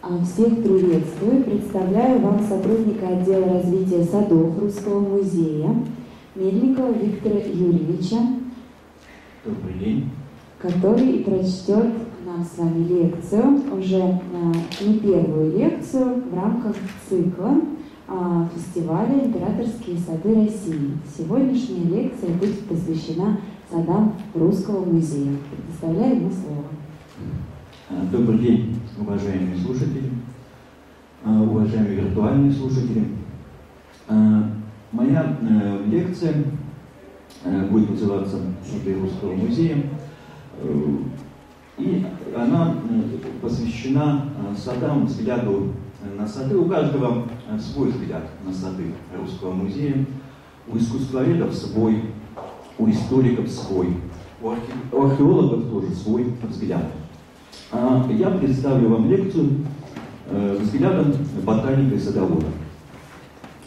А, Всех приветствую. Представляю вам сотрудника отдела развития садов Русского музея Мельникова Виктора Юрьевича, Добрый день. который и прочтет нам с вами лекцию, уже а, не первую лекцию в рамках цикла а, фестиваля «Императорские сады России». Сегодняшняя лекция будет посвящена садам Русского музея. Предоставляю ему слово. А, Добрый день, уважаемые слушатели, а, уважаемые виртуальные слушатели. А, Моя э, лекция э, будет называться «Сады Русского музея», Э, и она э, посвящена э, садам, взгляду на сады. У каждого э, свой взгляд на сады Русского музея, у искусствоведов свой, у историков свой, у археологов тоже свой взгляд. А Я представлю вам лекцию э, взглядом ботаника и садовода.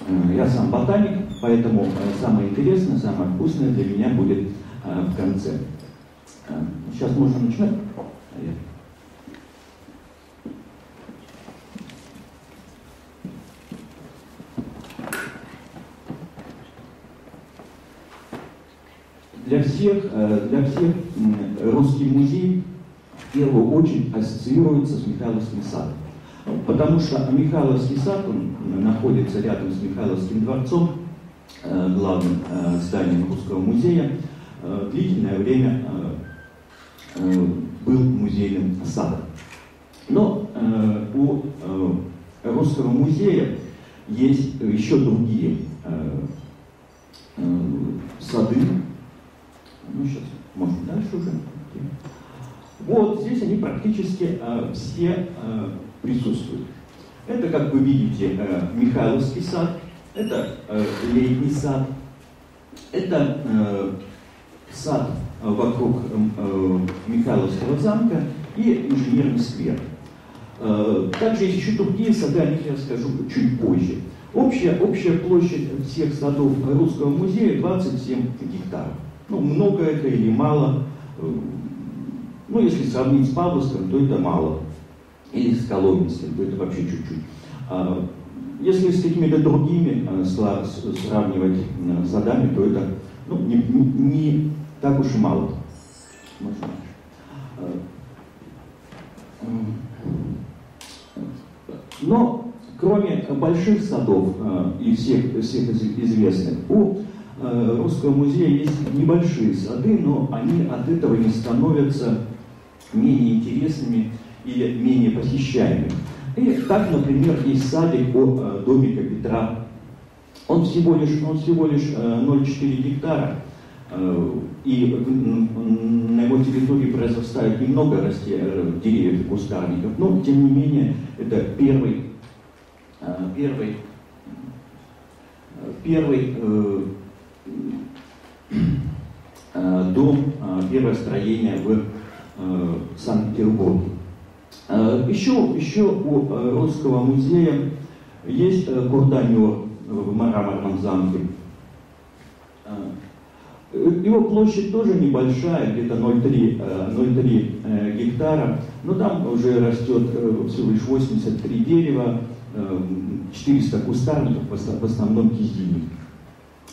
Э, Я сам ботаник, поэтому э, самое интересное, самое вкусное для меня будет в конце. Сейчас можно начинать? Для всех, для всех русский музей первую очередь ассоциируется с Михайловским садом. Потому что Михайловский сад, он находится рядом с Михайловским дворцом, э, главным э, зданием Русского музея, э, длительное время был музейным садом. Но у Русского музея есть еще другие сады. Ну, сейчас, можно дальше уже. Вот здесь они практически э, все э, присутствуют. Это, как вы видите, э, Михайловский сад, это э, летний сад, это э, сад э, вокруг э, Михайловского замка и инженерный сквер. Э, Также есть еще другие сады, о них я скажу чуть позже. Общая, общая площадь всех садов Русского музея 27 гектаров. Ну, много это или мало. Ну, если сравнить с Павловском, то это мало. Или с Коломенским, то это вообще чуть-чуть. А Если с какими-то другими с- сравнивать садами, то это ну, не, не- так уж и мало. Но кроме больших садов и всех, всех из- известных, у Русского музея есть небольшие сады, но они от этого не становятся менее интересными или менее посещаемыми. И так, например, есть садик о э, домика Петра. Он всего лишь, он всего лишь э, 0,4 гектара, э, и на его территории произрастает немного э, деревьев и кустарников, но тем не менее это первый, э, первый, э, первый э, э, дом, э, первое строение в э, Санкт-Петербурге. Э, Еще, еще у э, Русского музея есть э, курданер в мраморном замке. Э, Его площадь тоже небольшая, где-то 0,3 э, 0,3, э, гектара, но там уже растет э, всего лишь 83 дерева, э, 400 кустарников, в ос- в основном кизильник.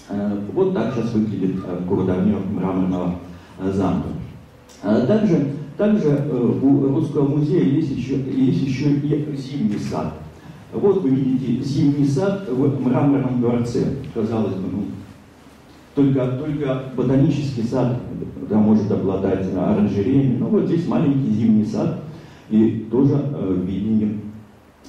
Э, Вот так сейчас выглядит э, курданер мраморного э, замка. А Также, также э, у Русского музея есть еще, есть еще и зимний сад. Вот вы видите зимний сад в мраморном дворце. Казалось бы, ну, только, только ботанический сад да, может обладать оранжереями. Но вот здесь маленький зимний сад и тоже э, в видении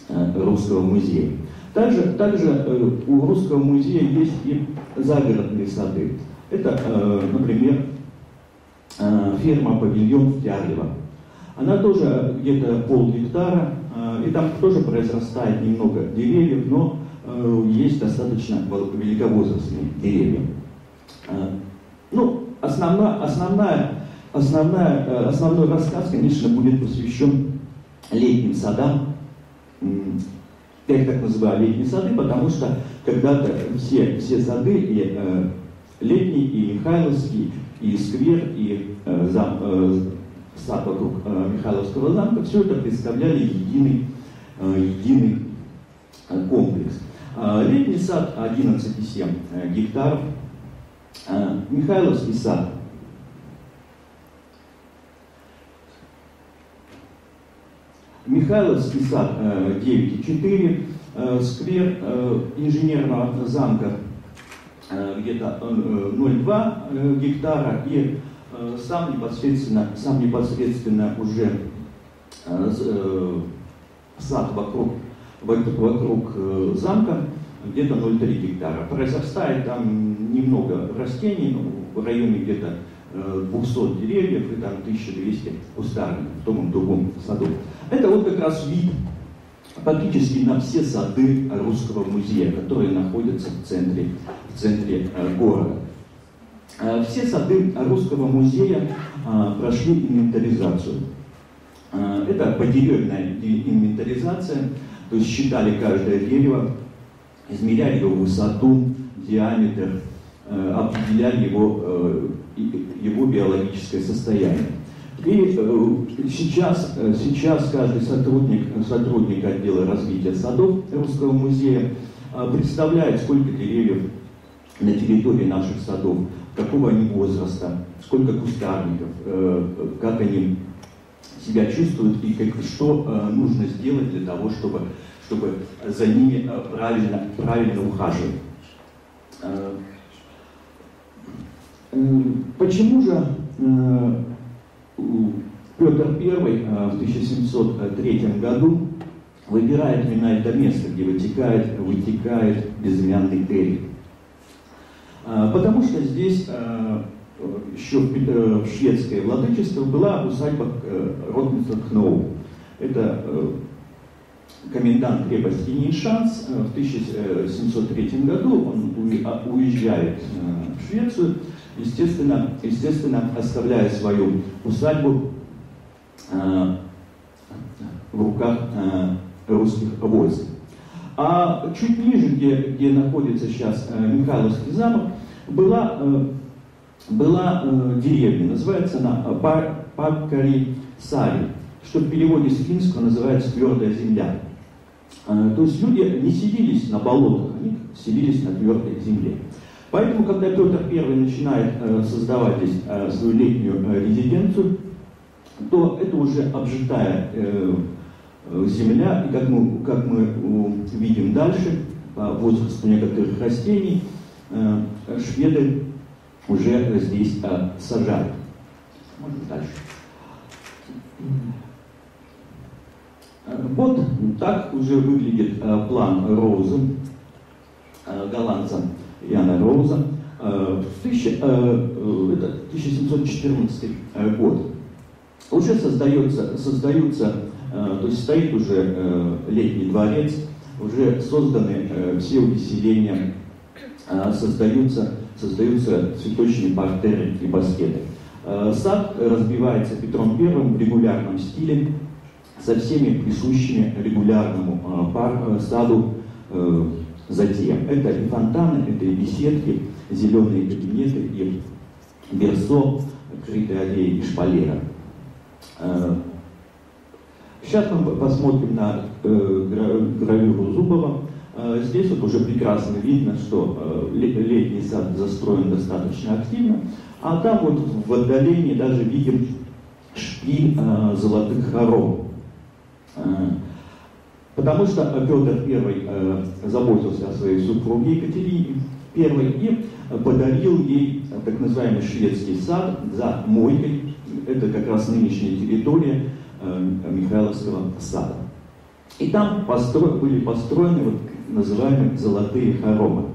э, Русского музея. Также, также э, у Русского музея есть и загородные сады. Это, э, например, э, ферма «Павильон» в Тярлево. Она тоже где-то пол гектара, э, и там тоже произрастает немного деревьев, но э, есть достаточно вел- великовозрастные деревья. Э, Ну, основная, основная, основная, э, основной рассказ, конечно, будет посвящен летним садам. Я их так называю летние сады, потому что когда-то все, все сады, и э, летний, и Михайловский, и сквер, и э, зам- э, сад вокруг э, Михайловского замка, все это представляли единый, единый комплекс. Летний сад 11,7 гектаров, Михайловский сад. Михайловский сад 9,4, сквер инженерного замка где-то 0,2 гектара и сам непосредственно, сам непосредственно уже сад вокруг, вокруг замка где-то 0,3 гектара. Произрастает там немного растений, ну, в районе где-то 200 деревьев и там 1200 кустарников в том и другом саду. Это вот как раз вид практически на все сады русского музея, которые находятся в центре, в центре э, города. Э, все сады русского музея э, прошли инвентаризацию. Это подеревная инвентаризация, то есть считали каждое дерево, измеряли его высоту, диаметр, определяли его, его биологическое состояние. И э, сейчас, э, сейчас каждый сотрудник, сотрудник отдела развития садов Русского музея э, представляет, сколько деревьев на территории наших садов, какого они возраста, сколько кустарников, как они себя чувствуют и как, что нужно сделать для того, чтобы, чтобы за ними правильно, правильно ухаживать. Почему же Петр I э, в 1703 году выбирает именно это место, где вытекает, вытекает безымянный Эрик. Э, потому что здесь э, еще в шведское владычество была усадьба Ротмистер Кноу. Это комендант крепости Ниншанс в 1703 году он а, уезжает в Швецию естественно, естественно оставляя свою усадьбу э, в руках э, русских войск. А чуть ниже, где, где находится сейчас э, Михайловский замок, была, э, была э, деревня, называется она Пар, Паркари Сари, что в переводе с финского называется твердая земля. Э, то есть люди не селились на болотах, они селились на твердой земле. Поэтому, когда Петр I начинает э, создавать здесь э, свою летнюю э, резиденцию, то это уже обжитая земля, и как мы, как мы видим дальше, по возрасту некоторых растений, шведы уже здесь сажают. Можно дальше. Вот так уже выглядит план Роуза, голландца. Яна Роуза, э, э, это 1714 э, год. Уже создается, создаются, то есть стоит уже летний дворец, уже созданы все увеселения, создаются, создаются цветочные партеры и баскеты. Сад разбивается Петром I в регулярном стиле, со всеми присущими регулярному саду Затем это и фонтаны, это и беседки, зеленые кабинеты, и берсо, крытые аллеи и шпалера. Э, сейчас мы посмотрим на э, гравюру Зубова. Э, здесь вот уже прекрасно видно, что летний сад застроен достаточно активно, а там вот в отдалении даже видим шпиль золотых хоров. Потому что Петр I э, заботился о своей супруге Екатерине I и подарил ей так называемый шведский сад за Мойкой. Это как раз нынешняя территория э, Михайловского сада. И там постро... были построены вот называемые золотые хоромы.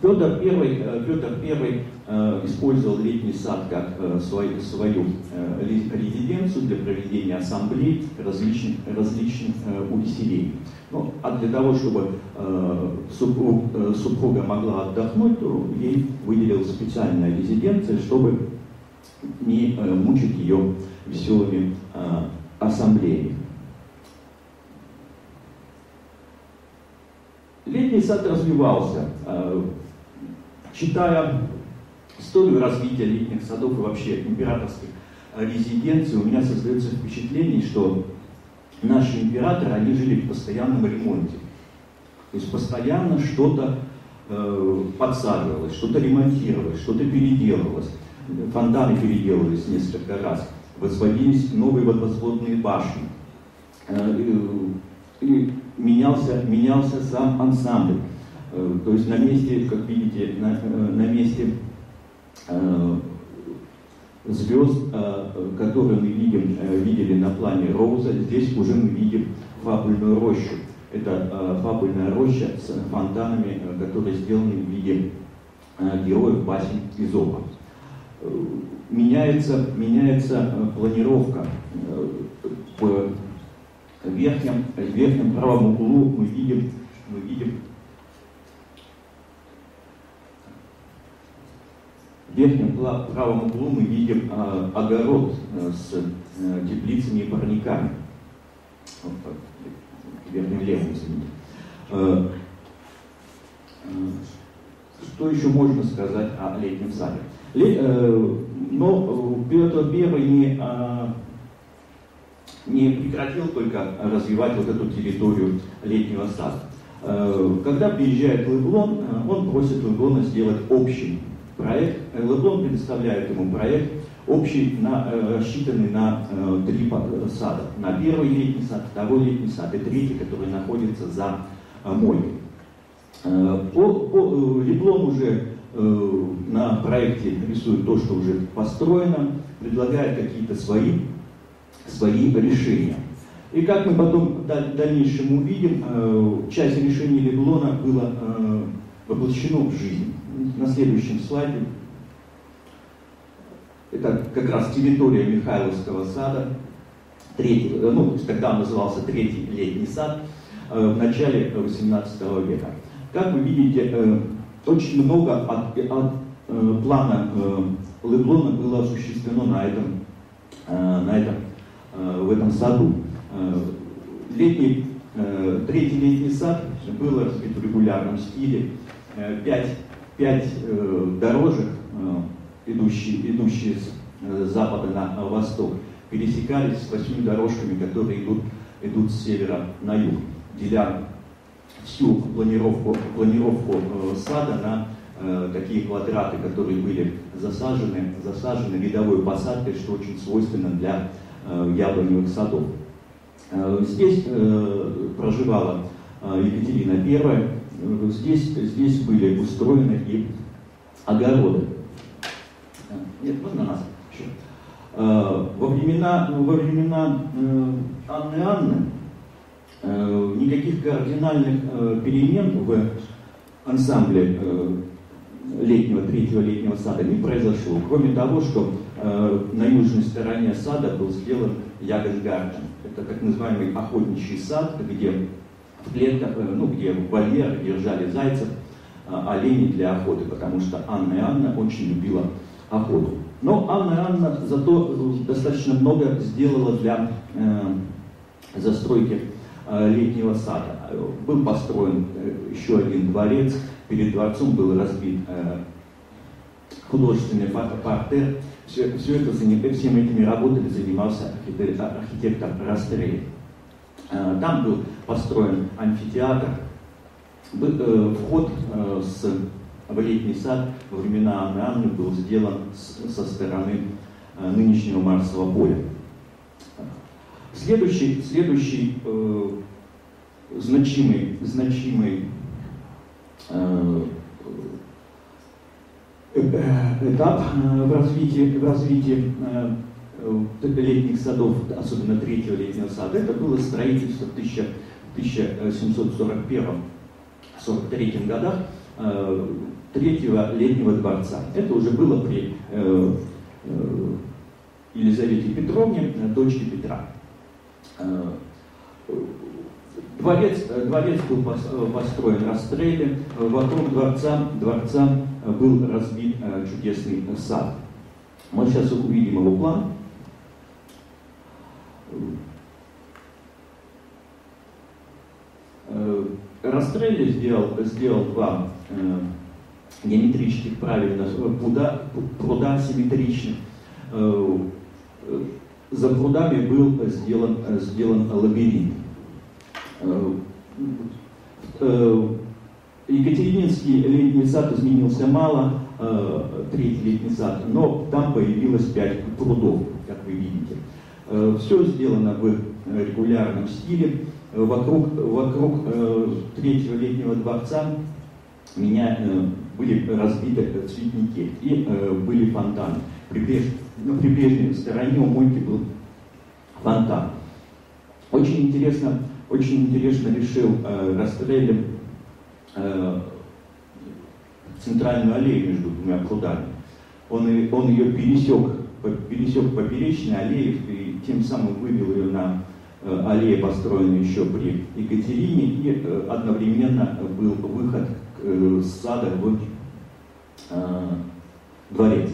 Петр I, э, Петр I э, использовал летний сад как э, свою, свою резиденцию для проведения ассамблей, различных, различных увеселений. Ну, а для того, чтобы супруг, супруга могла отдохнуть, то ей выделилась специальная резиденция, чтобы не мучить ее веселыми ассамблеями. Летний сад развивался, э, читая историю развития летних садов и вообще императорских резиденций, у меня создается впечатление, что наши императоры, они жили в постоянном ремонте. То есть постоянно что-то э, подсаживалось, что-то ремонтировалось, что-то переделывалось. Фонтаны переделывались несколько раз, возводились новые водовозводные башни. Э, и менялся, менялся сам ансамбль. Э, то есть на месте, как видите, на, э, на месте э, звезд, которые мы видим, видели на плане Роуза, здесь уже мы видим фабульную рощу. Это фабульная роща с фонтанами, которые сделаны в виде героев басен Изопа. Меняется, меняется планировка. В верхнем, в верхнем правом углу мы видим, мы видим В верхнем правом углу мы видим э, огород э, с э, теплицами и парниками. Вот так, верхнем левом, извините. Э, э, что еще можно сказать о летнем саде? Ле, э, но Петр I не, э, не прекратил только развивать вот эту территорию летнего сада. Когда приезжает Леблон, он просит Леблона сделать общий проект, э, Леблон предоставляет ему проект, общий, на, э, рассчитанный на э, три сада. На первый летний сад, второй летний сад и третий, который находится за мойкой. По, по, Леблон уже на проекте рисует то, что уже построено, предлагает какие-то свои, свои решения. И как мы потом в дальнейшем увидим, часть решений Леблона было воплощено в жизнь на следующем слайде. Это как раз территория Михайловского сада, третий, э, ну, тогда он назывался Третий летний сад, э, в начале 18 века. Как вы видите, э, очень много от, от плана Леблона было осуществлено на этом, на этом, в этом саду. Летний, третий летний сад был разбит в регулярном стиле. Пять пять э, дорожек, э, идущие, идущие с э, запада на восток, пересекались с восьми дорожками, которые идут, идут с севера на юг, деля всю планировку, планировку сада на такие квадраты, которые были засажены, засажены видовой посадкой, что очень свойственно для яблоневых садов. Здесь проживала Екатерина I, здесь, здесь были устроены и огороды. Нет, можно нас еще? Во времена, во времена э, Анны Анны э, никаких кардинальных э, перемен в ансамбле летнего, третьего летнего сада не произошло, кроме того, что на южной стороне сада был сделан Ягодгарден. Это так называемый охотничий сад, где в клетках, э, ну, где в вольерах держали зайцев, оленей для охоты, потому что Анна и Анна очень любила охоту. Но Анна и Анна зато э, достаточно много сделала для э, застройки э, летнего сада. Был построен еще один дворец, перед дворцом был разбит художественный партер. Все, все это, всеми этими работами занимался архитектор, архитектор Растрелли. Там был построен амфитеатр, вход э, в летний сад во времена Анны был сделан со стороны нынешнего Марсового поля. Следующий, следующий э, значимый, значимый э, этап в развитии, в развитии летних садов, особенно третьего летнего сада, это было строительство в 1741-43 годах э, третьего летнего дворца. Это уже было при э, э, Елизавете Петровне, дочке Петра. Дворец, дворец был построен расстреле, вокруг дворца, дворца был разбит чудесный сад. Мы сейчас увидим его план. Э, Растрелли сделал, сделал два, э, геометрических правильно, пруда, пруда симметричных. За прудами был сделан, сделан лабиринт. Екатерининский летний сад изменился мало, третий летний сад, но там появилось пять прудов, как вы видите. Все сделано в регулярном стиле. Вокруг, вокруг третьего летнего дворца меня были разбиты цветники и были фонтаны. Прибреж, на прибрежной стороне у мойки был фонтан. Очень интересно, очень интересно решил э, Растрелли э, центральную аллею между двумя прудами. Он, он ее пересек, пересек поперечной аллеей и тем самым вывел ее на э, аллею, построенную еще при Екатерине, и э, одновременно был выход э, с сада в дворец.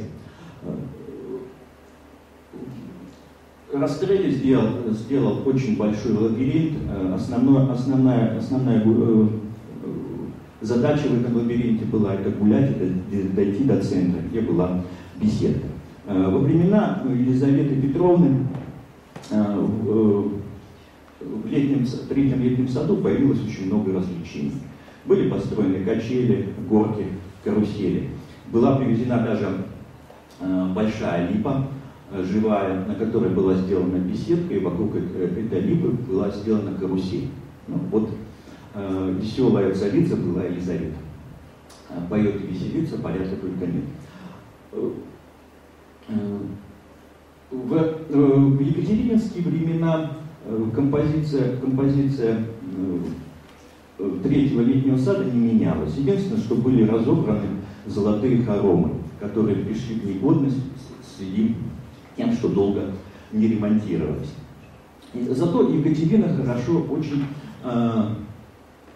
Растрелли сделал, сделал очень большой лабиринт. Основной, основная, основная задача в этом лабиринте была это гулять, это дойти до центра, где была беседка. Во времена Елизаветы Петровны в летнем, третьем летнем саду появилось очень много развлечений. Были построены качели, горки, карусели. Была привезена даже большая липа, Э, живая, на которой была сделана беседка, и вокруг этой липы была сделана карусель. Ну, вот э, веселая царица была Елизавета. Э, поет и веселится, порядка только нет. Э, в, в екатерининские времена композиция, композиция третьего летнего сада не менялась. Единственное, что были разобраны золотые хоромы, которые пришли в негодность в связи тем, что долго не ремонтировались. Зато Екатерина хорошо очень э,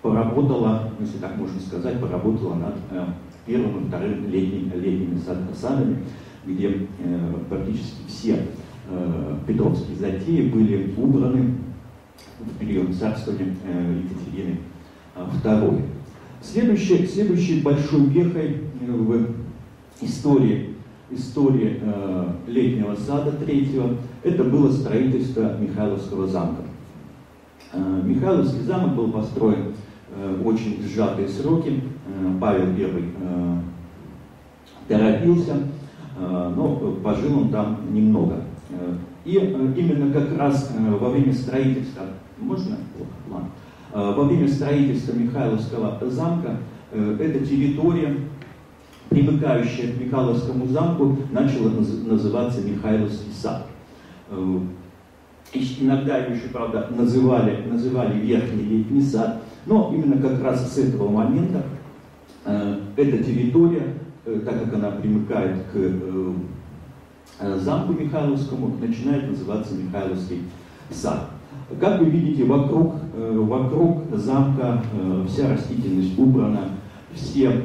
поработала, если так можно сказать, поработала над э, первым и вторым летним, летними садами, где э, практически все э, петровские затеи были убраны в период царствования э, Екатерины II. Следующей, следующей большой вехой э, в истории истории э, летнего сада третьего, это было строительство Михайловского замка. Э, Михайловский замок был построен э, в очень сжатые сроки. Э, Павел I э, торопился, э, но пожил он там немного. И э, именно как раз э, во время строительства, можно? Ладно. Э, во время строительства Михайловского замка эта территория примыкающая к Михайловскому замку, начала называться Михайловский сад. Иногда ее еще, правда, называли, называли Верхний летний сад, но именно как раз с этого момента эта территория, так как она примыкает к замку Михайловскому, начинает называться Михайловский сад. Как вы видите, вокруг, э, вокруг замка вся растительность убрана, все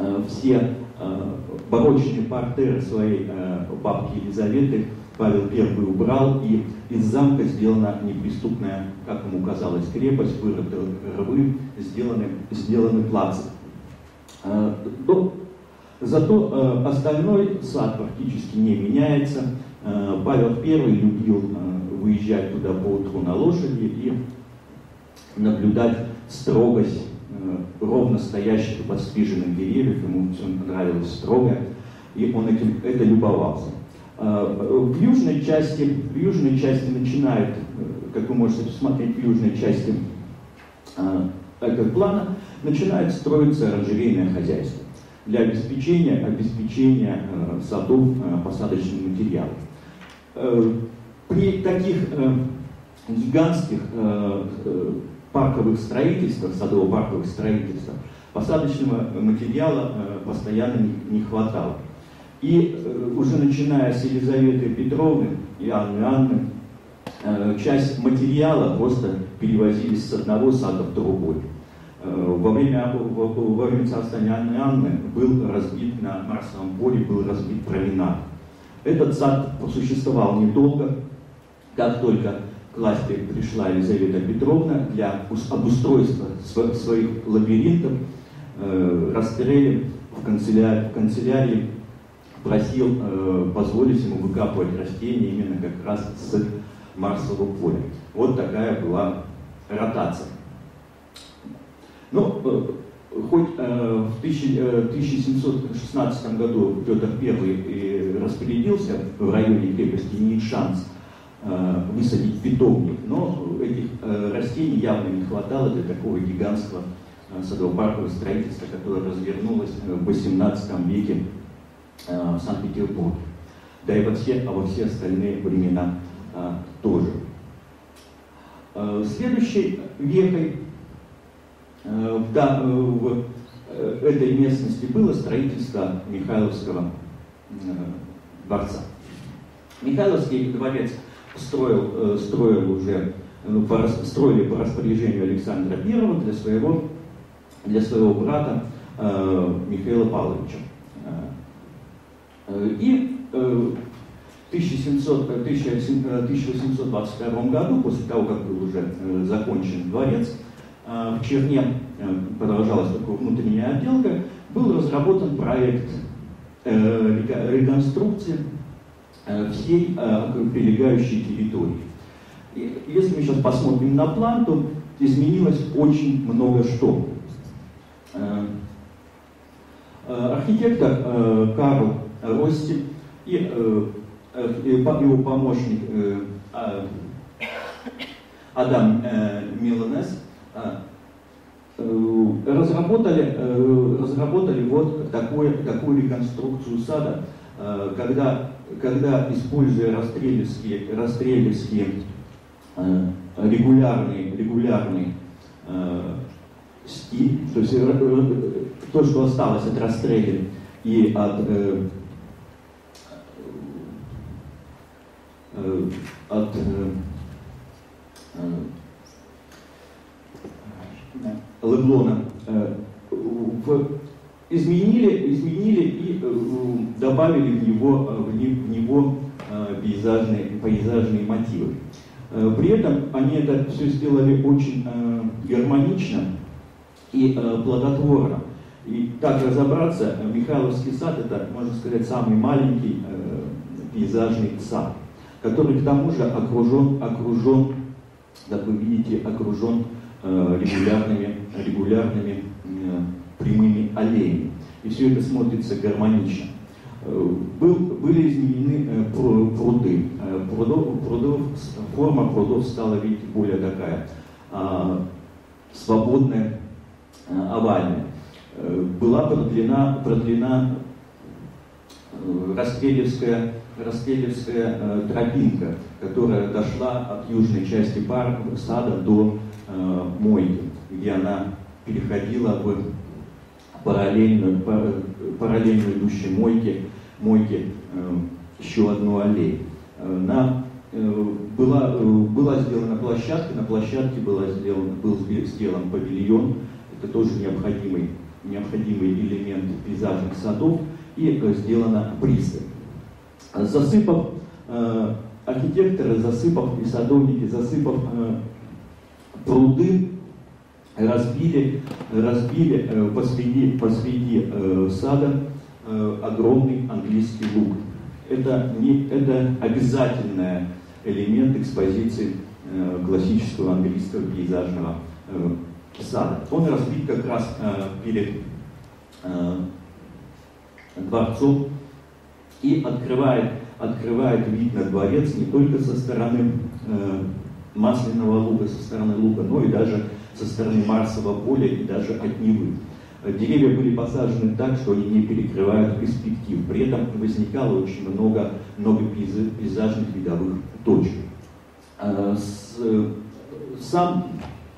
Э, все э, барочные портеры своей э, бабки Елизаветы Павел I убрал, и из замка сделана неприступная, как ему казалось, крепость, вырыты рвы, сделаны, сделаны плацы. Зато остальной сад практически не меняется. Павел I любил выезжать туда по утру на лошади и наблюдать строгость Э, ровно стоящих подстриженных деревьев, ему все нравилось строго, и он этим, это любовался. Э, в южной части, в южной части начинает, э, как вы можете посмотреть, в южной части этого плана начинает строиться оранжерейное хозяйство для обеспечения, обеспечения садов посадочным материалом. При таких гигантских парковых строительствах, садово-парковых строительствах, посадочного материала э, постоянно не хватало. И э, уже начиная с Елизаветы Петровны и Анны Анны, э, часть материала просто перевозились с одного сада в другой. Во время, во время царствования Анны Анны был разбит на Марсовом поле, был разбит променад. Этот сад просуществовал недолго, как только к власти пришла Елизавета Петровна для обустройства своих лабиринтов, э, Растрелли в канцелярии, в канцелярии просил э, позволить ему выкапывать растения именно как раз с Марсового поля. Вот такая была ротация. Ну, э, хоть э, в 1716 э, году Петр I распорядился в районе крепости Ниншанс высадить питомник, но этих растений явно не хватало для такого гигантского садово-паркового строительства, которое развернулось в XVIII веке в Санкт-Петербурге. Да и во все, а во все остальные времена тоже. Следующей векой Э, да, э, в э, этой местности было строительство Михайловского дворца. Михайловский дворец строил, строил уже, по, строили по распоряжению Александра I для своего, для своего брата Михаила Павловича. И в 1700, 1822 году, после того, как был уже закончен дворец, в Черне э, продолжалась только внутренняя отделка, был разработан проект э, реконструкции э, всей прилегающей территории. И если мы сейчас посмотрим на план, то изменилось очень много что. Архитектор Карл Рости и его помощник а, Адам Миланес а, разработали, э, разработали вот такое, такую реконструкцию сада, э, когда, когда используя расстрелевские, расстрелевские регулярный, регулярный стиль, то есть то, что осталось от расстрелин и от, от Леблона э, изменили, изменили и э, добавили в него, э, в него пейзажные, пейзажные мотивы. При этом они это все сделали очень гармонично и плодотворно. И так разобраться, Михайловский сад это, можно сказать, самый маленький пейзажный сад, который к тому же окружен, окружен как вы видите, окружен регулярными, регулярными э, прямыми аллеями. И все это смотрится гармонично. Э, был, были изменены пруды. Прудов, прудов, форма прудов стала, видите, более такая свободная, овальная. Была продлена, продлена Расстрелевская, Расстрелевская тропинка, которая дошла от южной части парка, сада до э, мойки, где она переходила в параллельно, параллельно идущей мойке, мойке э, еще одну аллею. Э, на, была, была сделана площадка, на площадке была сделан, был сделан павильон, это тоже необходимый, необходимый элемент пейзажных садов, и сделана пристань. Засыпав архитекторы, засыпав и садовники, засыпав пруды разбили, разбили э, посреди, посреди э, сада э, огромный английский луг. Это, не, это обязательный элемент экспозиции классического английского пейзажного сада. Он разбит как раз перед дворцом и открывает, открывает вид на дворец не только со стороны масляного луга со стороны луга, но и даже со стороны Марсового поля и даже от Невы. Деревья были посажены так, что они не перекрывают перспектив. При этом возникало очень много, много пейзажных видовых точек. А, сам,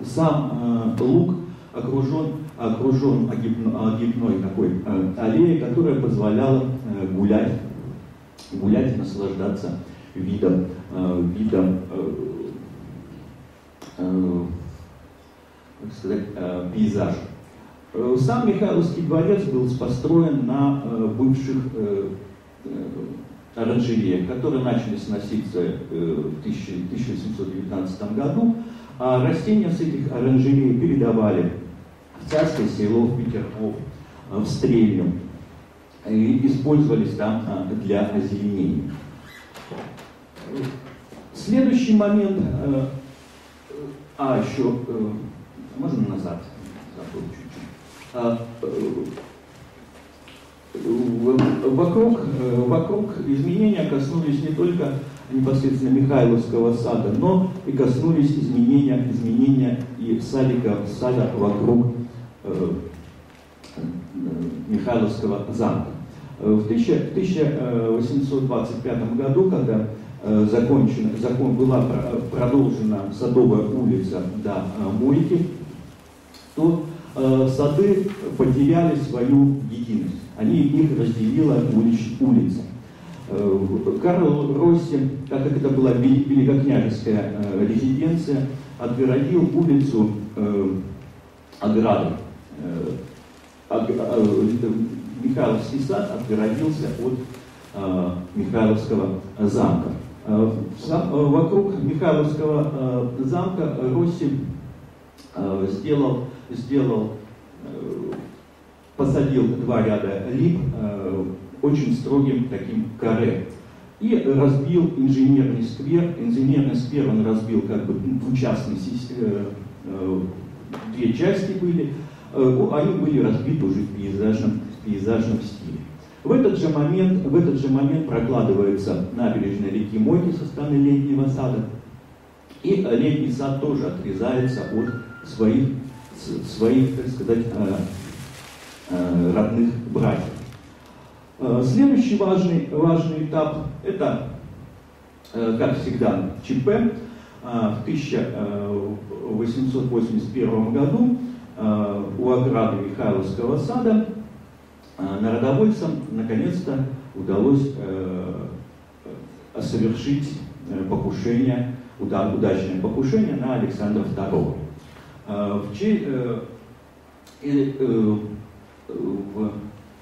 сам а, луг окружен, окружен огибной такой а, аллеей, которая позволяла гулять, гулять и наслаждаться видом, видом Э, как сказать, э, пейзаж. Э, сам Михайловский дворец был построен на бывших оранжереях, которые начали сноситься в 1819 году, а растения с этих оранжерей передавали в Царское село, в Петергоф, в Стрельню. использовались там для озеленения. Следующий момент, а еще, можно назад, забыл чуть-чуть. Вокруг, вокруг изменения коснулись не только непосредственно Михайловского сада, но и коснулись изменения, изменения и садика, сада вокруг э, Михайловского замка. В 1825 году, когда э, закончена, закон, была продолжена Садовая улица до э, Мойки, то э, сады потеряли свою единость. Они их разделила улиц, улица. Карл Росси, так как это была великокняжеская резиденция, отгородил улицу оградой. Михайловский сад отгородился от э, Михайловского замка. Э, э, вокруг Михайловского э, замка Росси э, сделал, сделал посадил два ряда лип очень строгим таким каре. И разбил инженерный сквер. Инженерный сквер он разбил как бы в частной э, две части были. Э, они были разбиты уже в пейзажном пейзажном стиле. В этот же момент, в этот же момент прокладывается набережная реки Мойки со стороны летнего сада, и летний сад тоже отрезается от своих, своих так сказать, э, э, родных братьев. Э, следующий важный, важный этап – это, как всегда, ЧП. В 1881 году у ограды Михайловского сада народовольцам наконец-то удалось э, совершить э, покушение, удачное покушение на Александра II. Э, в, в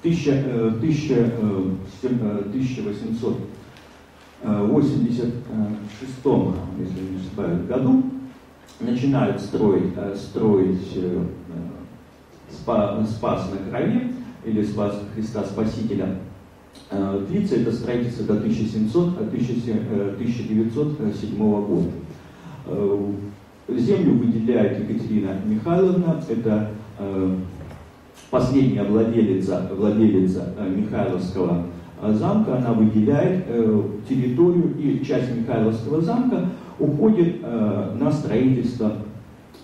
1886 если не году начинают строить, строить Спас на Крови, или Спас Христа Спасителя. Э, длится это строительство до 1700, 1907 года. Э, землю выделяет Екатерина Михайловна, это э, последняя владелица, владелица Михайловского замка, она выделяет территорию и часть Михайловского замка уходит на строительство,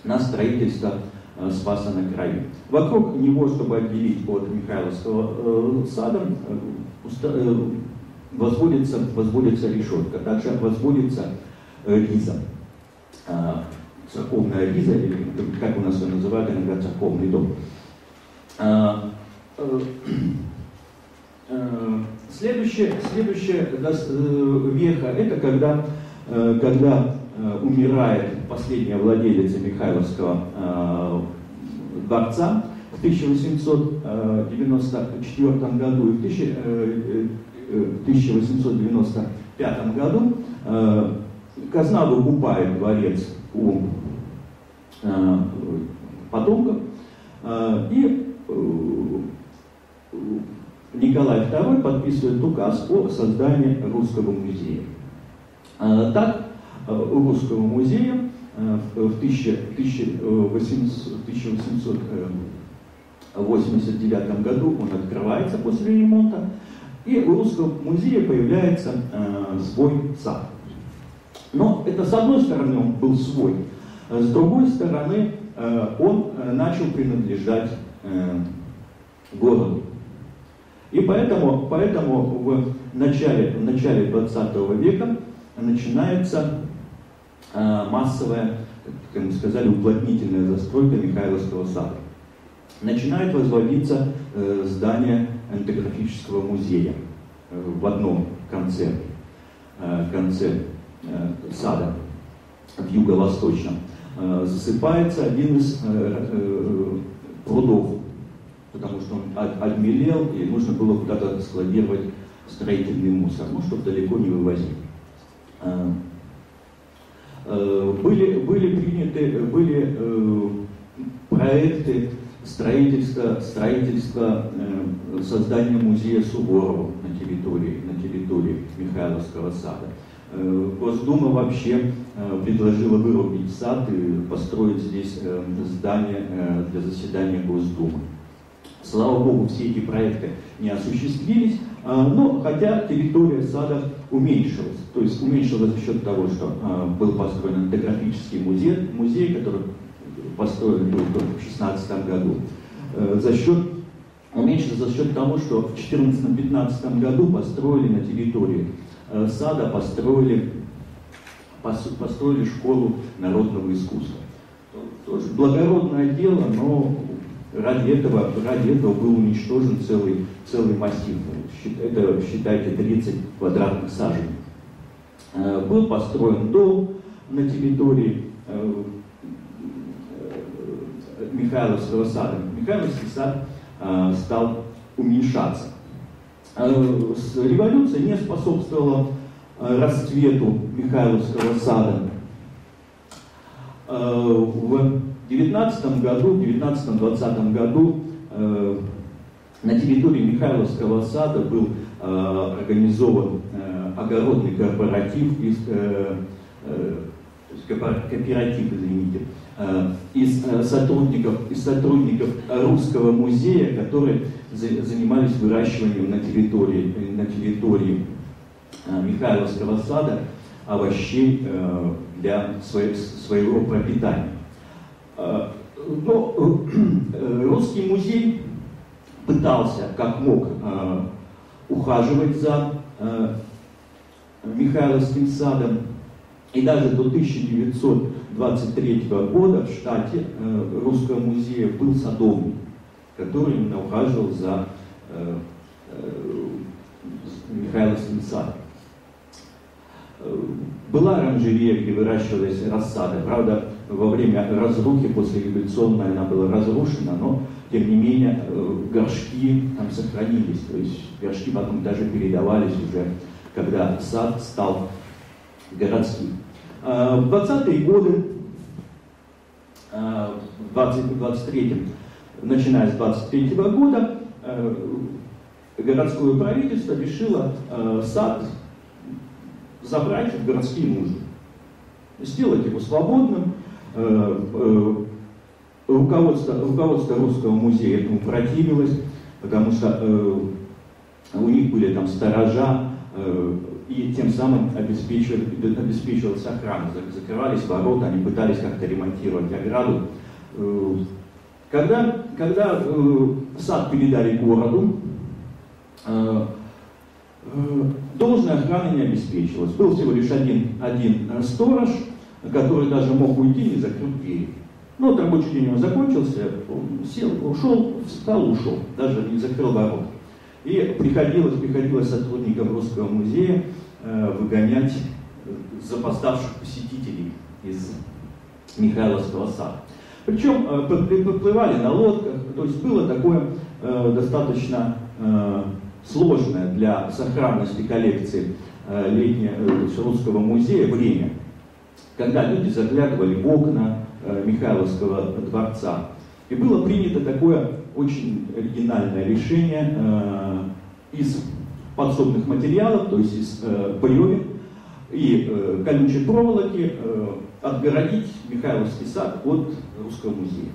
на строительство Э, Спаса на краю. Вокруг него, чтобы отделить от Михайловского э, сада, э, возводится, возводится решетка, также возводится риза, церковная риза, или как у нас ее называют иногда церковный дом. Следующее, следующее веха, это когда, когда Э, умирает последняя владелица Михайловского э, дворца в 1894 году и в 1895 э, году казна выкупает дворец у потомков, и Николай II подписывает указ о создании русского музея. Так, Русского музея в 1889 году он открывается после ремонта, и у Русского музея появляется свой сад. Но это с одной стороны он был свой, с другой стороны он начал принадлежать городу. И поэтому, поэтому в начале, в начале 20 века начинается Э, массовая, как мы сказали, уплотнительная застройка Михайловского сада. Начинает возводиться э, здание этнографического музея э, в одном конце, конце сада, в юго-восточном. Засыпается один из прудов, потому что он обмелел, и нужно было куда-то складировать строительный мусор, ну, чтобы далеко не вывозить. Э, были, были приняты были э, проекты строительство э, создания музея Суворова на территории, на территории Михайловского сада. Э, Госдума вообще э, предложила вырубить сад и построить здесь э, здание э, для заседания Госдумы. Слава Богу, все эти проекты не осуществились, а, но хотя территория сада уменьшилась. То есть уменьшилась за счет того, что а, был построен этнографический музей, музей, который построен был только в 2016 году. Э, за счет уменьшилась за счет того, что в 2014-2015 году построили на территории э, сада, построили, построили школу народного искусства. Тоже благородное дело, но Ради этого, ради этого был уничтожен целый, целый массив. Это, считайте, 30 квадратных саженей. Э, был построен дом на территории э, э, Михайловского сада. Михайловский сад стал уменьшаться. Революция не способствовала расцвету Михайловского сада. В 19 году, в 19-20 году э, на территории Михайловского сада был э, организован э, огородный корпоратив из э, э, кооператив, извините, э, из э, сотрудников, из сотрудников русского музея, которые занимались выращиванием на территории, на территории Михайловского сада овощей для своего пропитания. Э, Но ну, э, русский музей пытался, как мог, э, ухаживать за Михайловским садом. И даже до 1923 года в штате Русского музея был садовник, который именно ухаживал за Михайловским садом. Была оранжерея, где выращивалась рассада. Правда, во время разрухи, после революционной она была разрушена, но тем не менее э, горшки там сохранились. То есть горшки потом даже передавались уже, когда сад стал городским. А, в 20-е годы, а, в 23 начиная с 23 -го года, э, городское правительство решило э, сад забрать в городские нужды, сделать его свободным. Э, э, руководство, руководство Русского музея этому противилось, потому что э, у них были там сторожа, и тем самым обеспечивалась охрана. Закрывались ворота, они пытались как-то ремонтировать ограду. Когда, когда сад передали городу, должная охрана не обеспечивалась. Был всего лишь один, один э, сторож, который даже мог уйти, не закрыв двери. Ну, вот рабочий день у него закончился, он сел, ушел, встал, ушел, даже не закрыл ворот. И приходилось, приходилось сотрудникам Русского музея э, выгонять запоздавших посетителей из Михайловского сада. Причем э, подплывали на лодках, то есть было такое э, достаточно э, сложное для сохранности коллекции э, летнего э, русского музея время, когда люди заглядывали в окна э, Михайловского дворца. И было принято такое очень оригинальное решение из подсобных материалов, то есть из бревен и колючей проволоки отгородить Михайловский сад от Русского музея.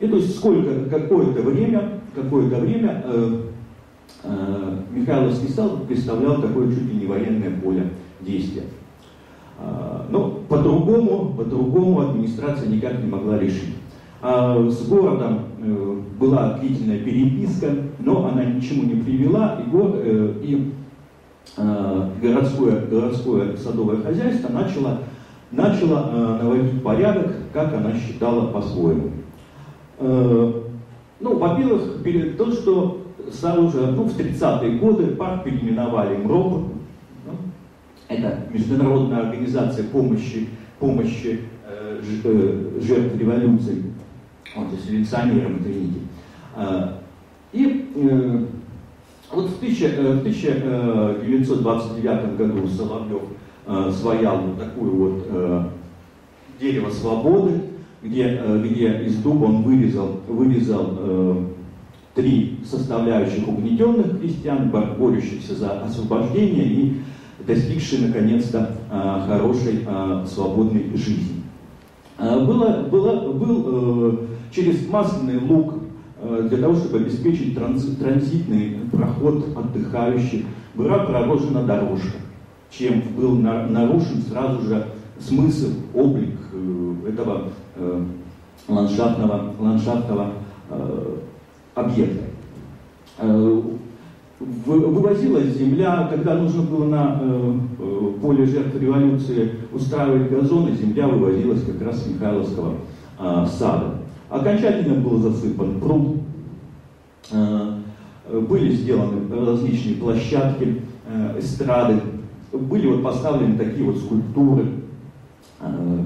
И то есть сколько, какое-то время, какое-то время Э, Михайловский сад представлял такое чуть ли не военное поле действия. Э, но по-другому, по-другому администрация никак не могла решить. А с городом э, была длительная переписка, но она ни к чему не привела, и, го, и городское, городское садовое хозяйство начало, начало наводить порядок, как она считала по-своему. Ну, во-первых, то, что сразу же, ну, в 30-е годы парк переименовали МРОП. Это Международная организация помощи, помощи э, э жертв революции. Вот, с селекционером, извините. А, и э, вот в, 1000, э, в 1929 э, году Соловьев э, своял вот такую вот э, дерево свободы, где, где из дуба он вырезал, вырезал три составляющих угнетенных крестьян, борющихся за освобождение и достигшие наконец-то хорошей свободной жизни. Было, было, был через масляный лук для того, чтобы обеспечить транзитный проход отдыхающих, была проложена дорожка, чем был нарушен сразу же смысл, облик э, этого э, ландшафтного, ландшафтного э, объекта. Вывозилась земля, когда нужно было на поле жертв революции устраивать газоны, земля вывозилась как раз с Михайловского сада. Окончательно был засыпан пруд, были сделаны различные площадки, эстрады, были вот поставлены такие вот скульптуры, Э,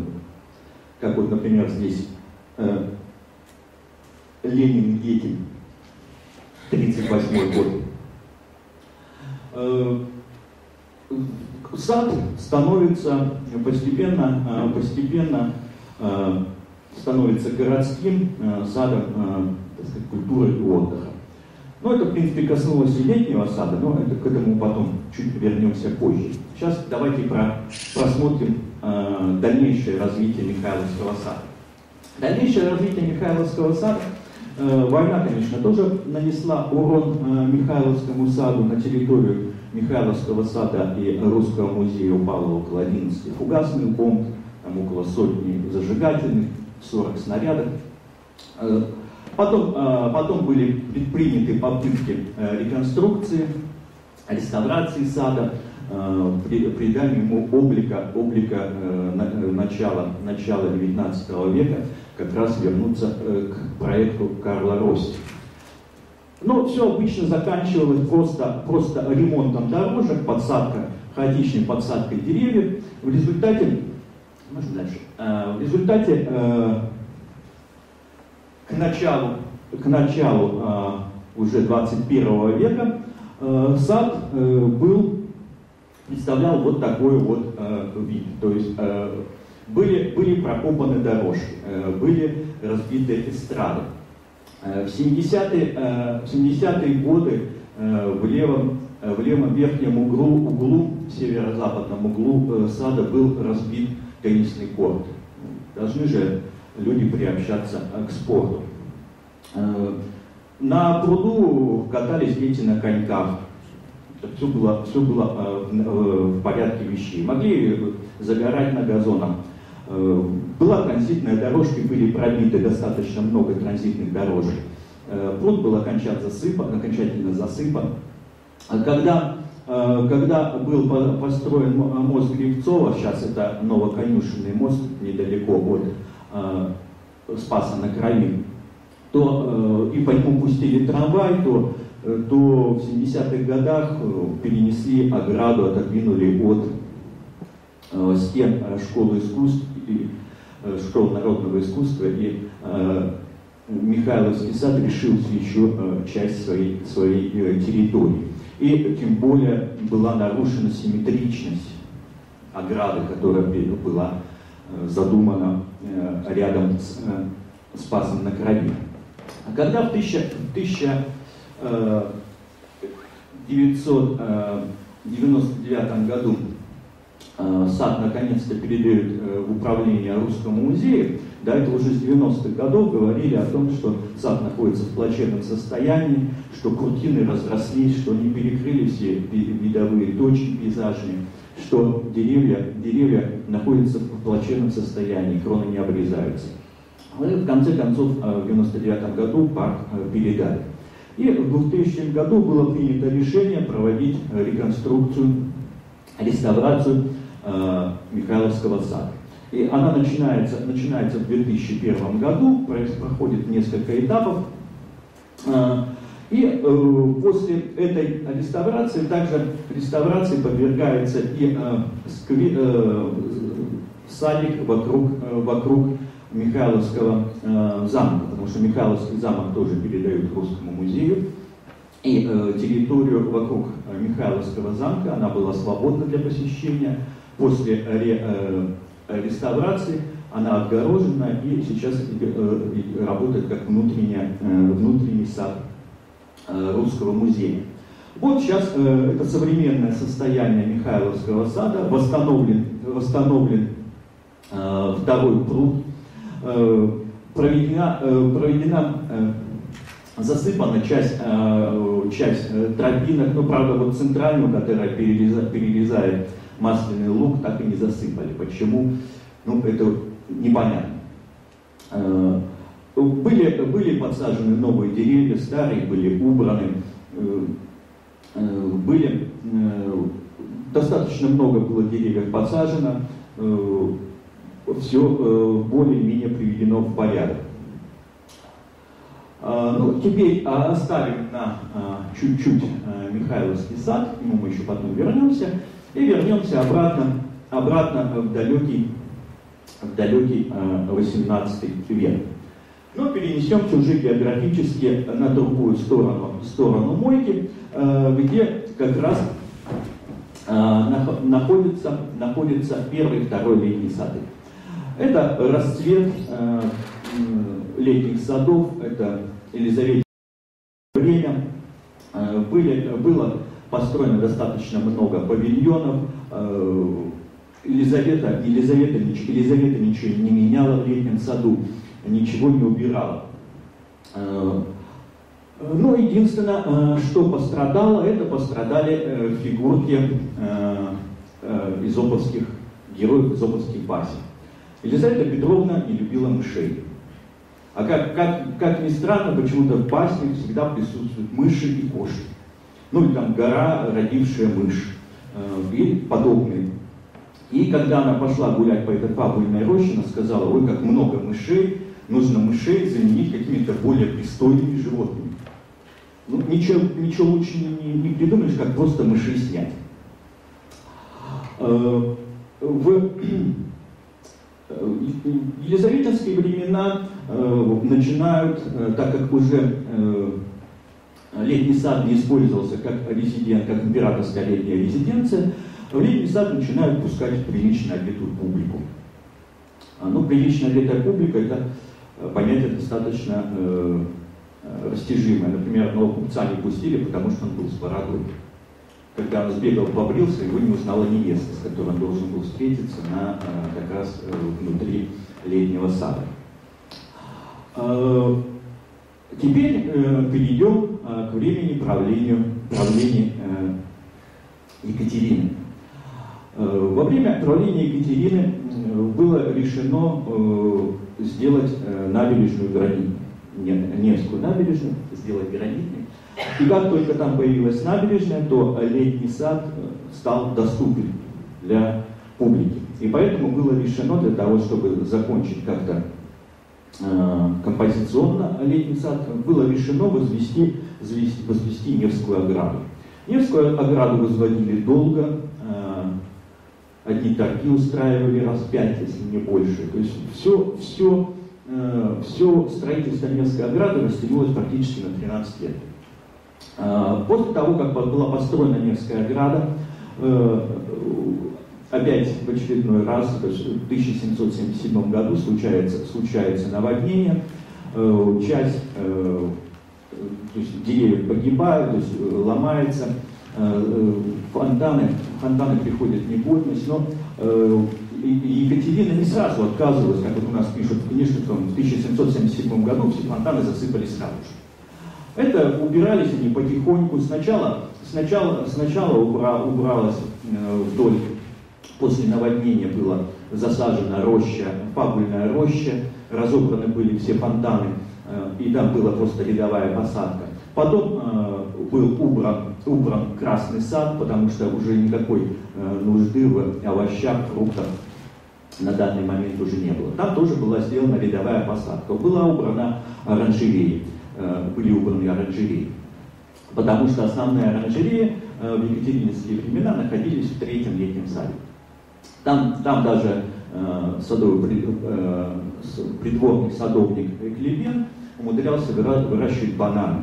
как вот, например, здесь э, Ленин Гетин, 38 год. Э, сад становится постепенно, постепенно становится городским садом сказать, культуры и отдыха. Ну, это, в принципе, коснулось и летнего сада, но это к этому потом чуть вернемся позже. Сейчас давайте про, просмотрим э, дальнейшее развитие Михайловского сада. Дальнейшее развитие Михайловского сада, э, война, конечно, тоже нанесла урон э, Михайловскому саду на территорию Михайловского сада и Русского музея упало около 11 фугасных бомб, там около сотни зажигательных, 40 снарядов. Э, Потом, э, потом были предприняты попытки э, реконструкции, реставрации сада, э, придания ему облика, облика начала, начала 19 века, как раз вернуться к проекту Карла Росси. Но все обычно заканчивалось просто, просто ремонтом дорожек, подсадка, хаотичной подсадкой деревьев. В результате, можно дальше, в результате к началу, к началу уже 21 века сад был, представлял вот такой вот вид. То есть были, были прокопаны дорожки, а, были разбиты эстрады. В 70-е, 70 годы в левом, в левом верхнем углу, углу северо-западном углу сада был разбит теннисный корт. Должны же люди приобщаться к спорту. Э, на пруду катались дети на коньках. Все было, все было э, в порядке вещей. Могли загорать на газонах. Э, была транзитная дорожка, были пробиты достаточно много транзитных дорожек. Пруд был засыпан. Окончательно засыпан. Когда когда был построен мост Гривцова, сейчас это Новоконюшенный мост, недалеко от э, Спаса на Крови, то э, и по нему пустили трамвай, то, э, то в 70-х годах э, перенесли ограду, отодвинули от э, стен э, школы искусств и э, школ народного искусства, и э, Михайловский сад решился еще э, часть своей, своей территории. И тем более была нарушена симметричность ограды, которая была задумана рядом с Спасом на Крови. А когда в 1999 э, году сад наконец-то передают в управление Русскому музею, до этого уже с 90-х годов говорили о том, что сад находится в плачевном состоянии, что куртины разрослись, что не перекрыли все видовые точки пейзажные, что деревья, деревья находятся в плачевном состоянии, кроны не обрезаются. И в конце концов, э, в 1999 году парк э, передали. И в 2000 году было принято решение проводить э, реконструкцию, реставрацию Михайловского сада. И она начинается, начинается в 2001 году, проходит несколько этапов. И после этой реставрации, также реставрации подвергается и садик вокруг, вокруг Михайловского э, замка, потому что Михайловский замок тоже передают Русскому музею. И э, территорию вокруг э, Михайловского замка, она была свободна для посещения. После ре, э, реставрации она отгорожена и сейчас э, работает как внутренняя, внутренний сад Русского музея. Вот сейчас это современное состояние Михайловского сада, восстановлен, восстановлен второй пруд, проведена, проведена засыпана часть, часть тропинок, ну, правда, вот центральную, которая перерезает, перерезает масляный лук, так и не засыпали. Почему? Ну, это непонятно. Э, были, были подсажены новые деревья, старые были убраны, э, э, были, достаточно много было деревьев подсажено, все более-менее приведено в порядок. Ну, теперь оставим на чуть-чуть Михайловский сад, к нему мы еще потом вернемся, и вернемся обратно, обратно в далекий в далекий 18 э, век. Но перенесемся уже географически на другую сторону, сторону Мойки, где как раз находится, находится первый и второй летний сады. Это расцвет летних садов, это Елизавета время. Были, было построено достаточно много павильонов, Елизавета, Елизавета, Елизавета ничего не меняла в летнем саду, ничего не убирала. Э, Но ну, единственное, э, что пострадало, это пострадали э, фигурки изоповских героев изоповских басен. Елизавета Петровна не любила мышей. А как, как, как ни странно, почему-то в баснях всегда присутствуют мыши и кошки. Ну и там гора, родившая мышь и подобные и когда она пошла гулять по этой фабульной роще, она сказала, ой, как много мышей, нужно мышей заменить какими-то более пристойными животными. Ну, ничего, ничего лучше не, не придумаешь, как просто мышей снять. Э, в э, Елизаветинские времена э, начинают, так как уже летний сад не использовался как резидент, как императорская летняя резиденция, в летний сад начинают пускать прилично одетую публику. А, ну, прилично одетая публика – это э, понятие достаточно э, э, растяжимое. Например, одного купца не пустили, потому что он был с бородой. Когда он сбегал, побрился, его не узнала невеста, с которой он должен был встретиться на, э, как раз э, внутри летнего сада. Э, теперь э, перейдем э, к времени правления, правления Екатерины. Э, во время правления Екатерины было решено сделать набережную гранит, Невскую набережную, сделать гранитной. И как только там появилась набережная, то летний сад стал доступен для публики. И поэтому было решено для того, чтобы закончить как-то композиционно летний сад, было решено возвести, возвести, Невскую ограду. Невскую ограду возводили долго, одни торги устраивали раз пять, если не больше. То есть все, все, э, все строительство Невской ограды растянулось практически на 13 лет. Э, после того, как была построена Невская ограда, э, опять в очередной раз, в 1777 году случается, случается наводнение, э, часть э, то есть деревья погибают, то есть ломается, фонтаны, фонтаны приходят в негодность, но Екатерина не сразу отказывалась, как вот у нас пишут в книжке, в 1777 году все фонтаны засыпались сразу же. Это убирались они потихоньку. Сначала, сначала, сначала убра, убралась вдоль, после наводнения была засажена роща, фабульная роща, разобраны были все фонтаны, и там была просто рядовая посадка. Потом э, был убран, убран Красный сад, потому что уже никакой э, нужды в овощах, фруктах на данный момент уже не было. Там тоже была сделана рядовая посадка. Была убрана оранжерея, э, были убраны оранжереи. Потому что основные оранжереи э, в екатерининские времена находились в третьем летнем саде. Там, там даже э, садовый, э, придворный садовник Клебен умудрялся выращивать бананы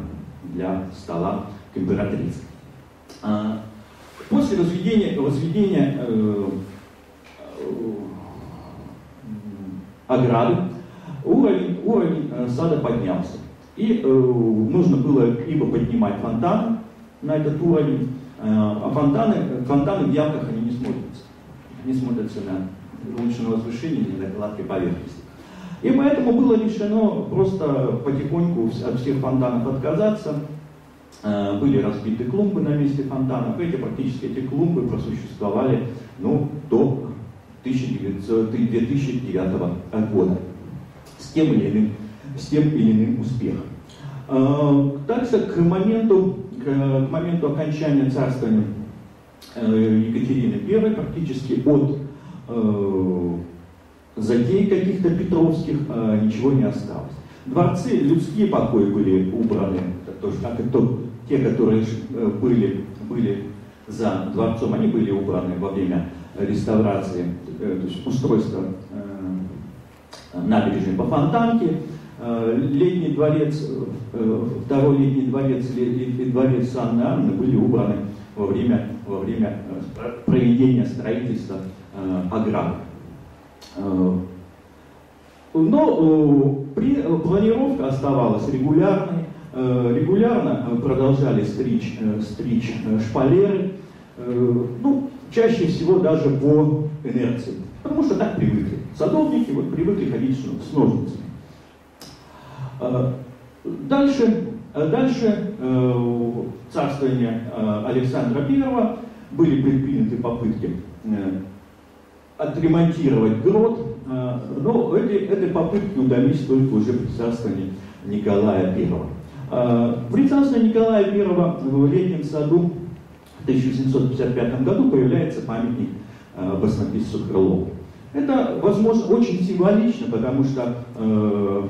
для стола к императрице. А, после возведения, возведения э, э, ограды, уровень, уровень э, сада поднялся. И э, нужно было либо поднимать фонтан на этот уровень, э, а фонтаны, фонтаны в ямках они не смотрятся. Не смотрятся на лучше на возвышении или на гладкой поверхности. И поэтому было решено просто потихоньку от всех фонтанов отказаться. Э, были разбиты клумбы на месте фонтанов. Эти практически эти клумбы просуществовали ну, до 1900, 2009 года с тем или иным, с тем или иным успехом. Э, также к моменту, к моменту окончания царствования э, Екатерины I практически от затей каких-то петровских ничего не осталось. Дворцы, людские покои были убраны, как и то, те, которые э, были, были за дворцом, они были убраны во время реставрации, э, то есть устройства э, набережной по Фонтанке, летний дворец, второй летний дворец и дворец Анны Анны были убраны во время, во время проведения строительства оград. Но планировка оставалась регулярной, Э, регулярно э, продолжали стричь, э, стричь шпалеры, ну, чаще всего даже по инерции, потому что так привыкли. Садовники вот привыкли ходить с ножницами. Дальше, дальше царствования Александра I были предприняты попытки отремонтировать грот, но эти, этой попытки удались только уже при царствовании Николая I. В царстве Николая I в летнем саду в 1755 году появляется памятник э, баснописцу Крылову. Это, возможно, очень символично, потому что э,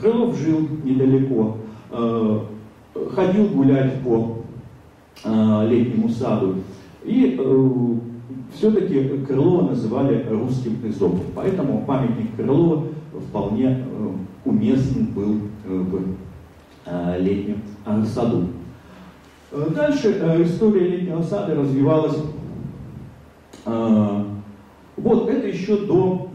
Крылов жил недалеко, э, ходил гулять по летнему саду. И все-таки Крылова называли русским Эзопом. Поэтому памятник Крылова вполне уместен был в Э, летнем э, саду. Э, дальше история летнего сада развивалась. Вот это еще до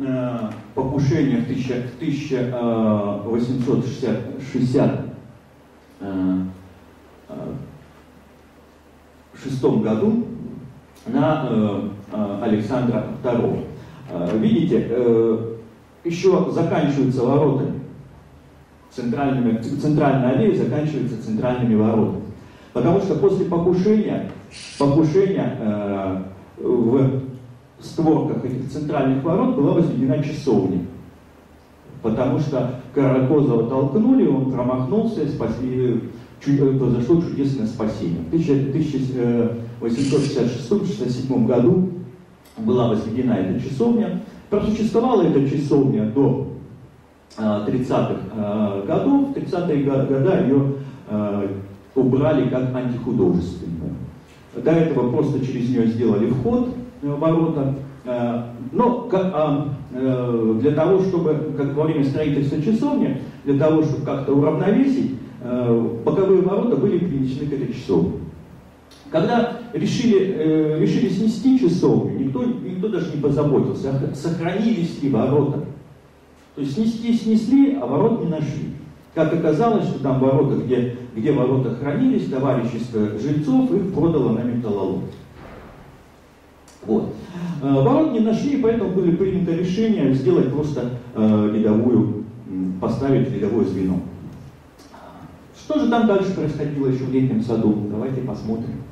покушения в 1866 году на Александра II. Видите, еще заканчиваются ворота центральными, центральная аллея заканчивается центральными воротами. Потому что после покушения, покушения э, в створках этих центральных ворот была возведена часовня. Потому что Каракозова толкнули, он промахнулся, спасли, чуть, э, произошло чудесное спасение. В 1866-67 году была возведена эта часовня. Просуществовала эта часовня до 30-х э, годов. В 30-е годы ее э, убрали как антихудожественную. До этого просто через нее сделали вход в э, ворота. Но а, для того, чтобы, как во время строительства часовни, для того, чтобы как-то уравновесить, боковые ворота были принесены к этой часовне. Когда решили, решили снести часовню, никто, никто даже не позаботился, сохранились ли ворота то есть снести снесли, а ворот не нашли. Как оказалось, что там ворота, где, где ворота хранились, товарищество жильцов их продало на металлолом. Вот. Э, ворот не нашли, поэтому были принято решение сделать просто э, рядовую, поставить рядовое звено. Что же там дальше происходило еще в летнем саду? Давайте посмотрим.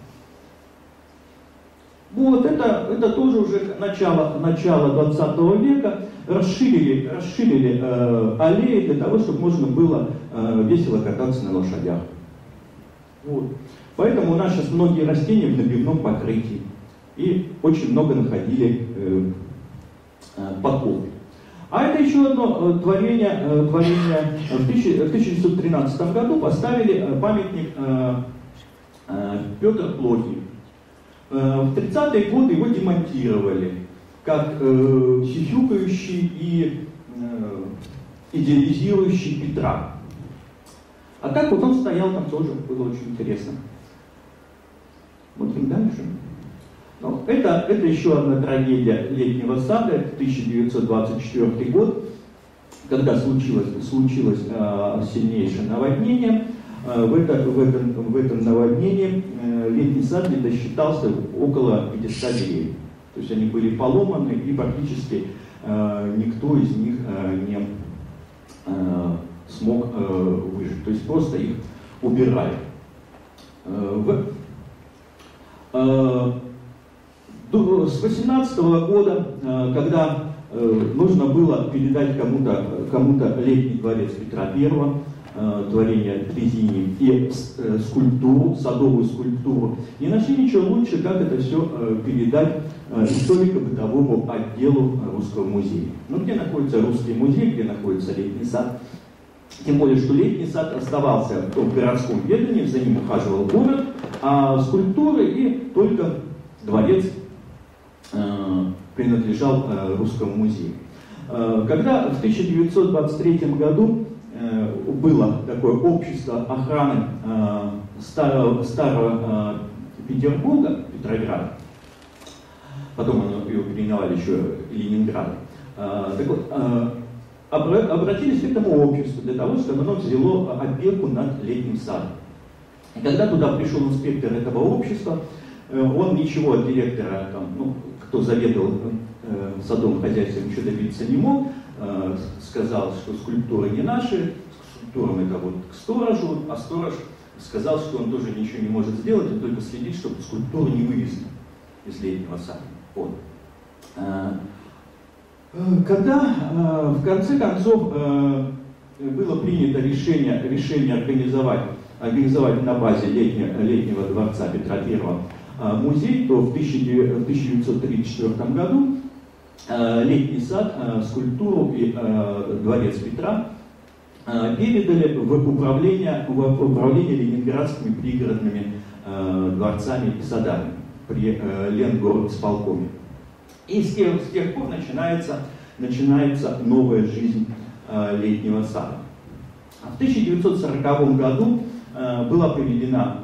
Вот это, это тоже уже начало, начало 20 века. Расширили, расширили э, аллеи для того, чтобы можно было э, весело кататься на лошадях. Вот. Поэтому у нас сейчас многие растения в набивном покрытии. И очень много находили э, э, подков. А это еще одно э, творение, творение в, 1913 году поставили памятник Петр Плохий. В 30-е годы его демонтировали как сисюкающий и идеализирующий Петра. А так вот он стоял там тоже, было очень интересно. Смотрим дальше. Ну, это, это еще одна трагедия летнего сада, это 1924 год, когда случилось, случилось э, сильнейшее наводнение. Э, в, это, в, этом, в этом наводнении э, летний сад не досчитался около 500 деревьев. То есть они были поломаны и практически э, никто из них э, не э, смог э, выжить. То есть просто их убирали. Э, в, э, с 18 года, э, когда э, нужно было передать кому-то кому, -то, летний дворец Петра I, э, творение Трезини, и скульптуру, садовую скульптуру, не нашли ничего лучше, как это все передать историко-бытовому отделу Русского музея. Ну, где находится Русский музей, где находится летний сад. Тем более, что летний сад оставался в городском ведении, за ним ухаживал город, а скульптуры и только дворец Э, принадлежал э, Русскому музею. Э, когда в 1923 году было такое общество охраны старого, старого Петербурга, Петрограда, потом его переименовали еще Ленинград, так вот, обратились к этому обществу для того, чтобы оно взяло опеку над летним садом. И когда туда пришел инспектор этого общества, он ничего от директора, там, ну, кто заведовал э, садовым хозяйством, ничего добиться не мог, э, сказал, что скульптуры не наши, скульптурам это вот к сторожу, а сторож сказал, что он тоже ничего не может сделать, он только следит, чтобы скульптуру не вывезли из летнего сада. Вот. Э, когда в конце концов было принято решение, решение организовать, организовать на базе летнего, летнего дворца Петра Первого а, музей, то в 1934 году а, летний сад, а, скульптуру и дворец Петра передали в управление, в управление ленинградскими пригородными дворцами и садами при Ленгородсполкоме. И с тех, с тех пор начинается, начинается новая жизнь летнего сада. В 1940 году была проведена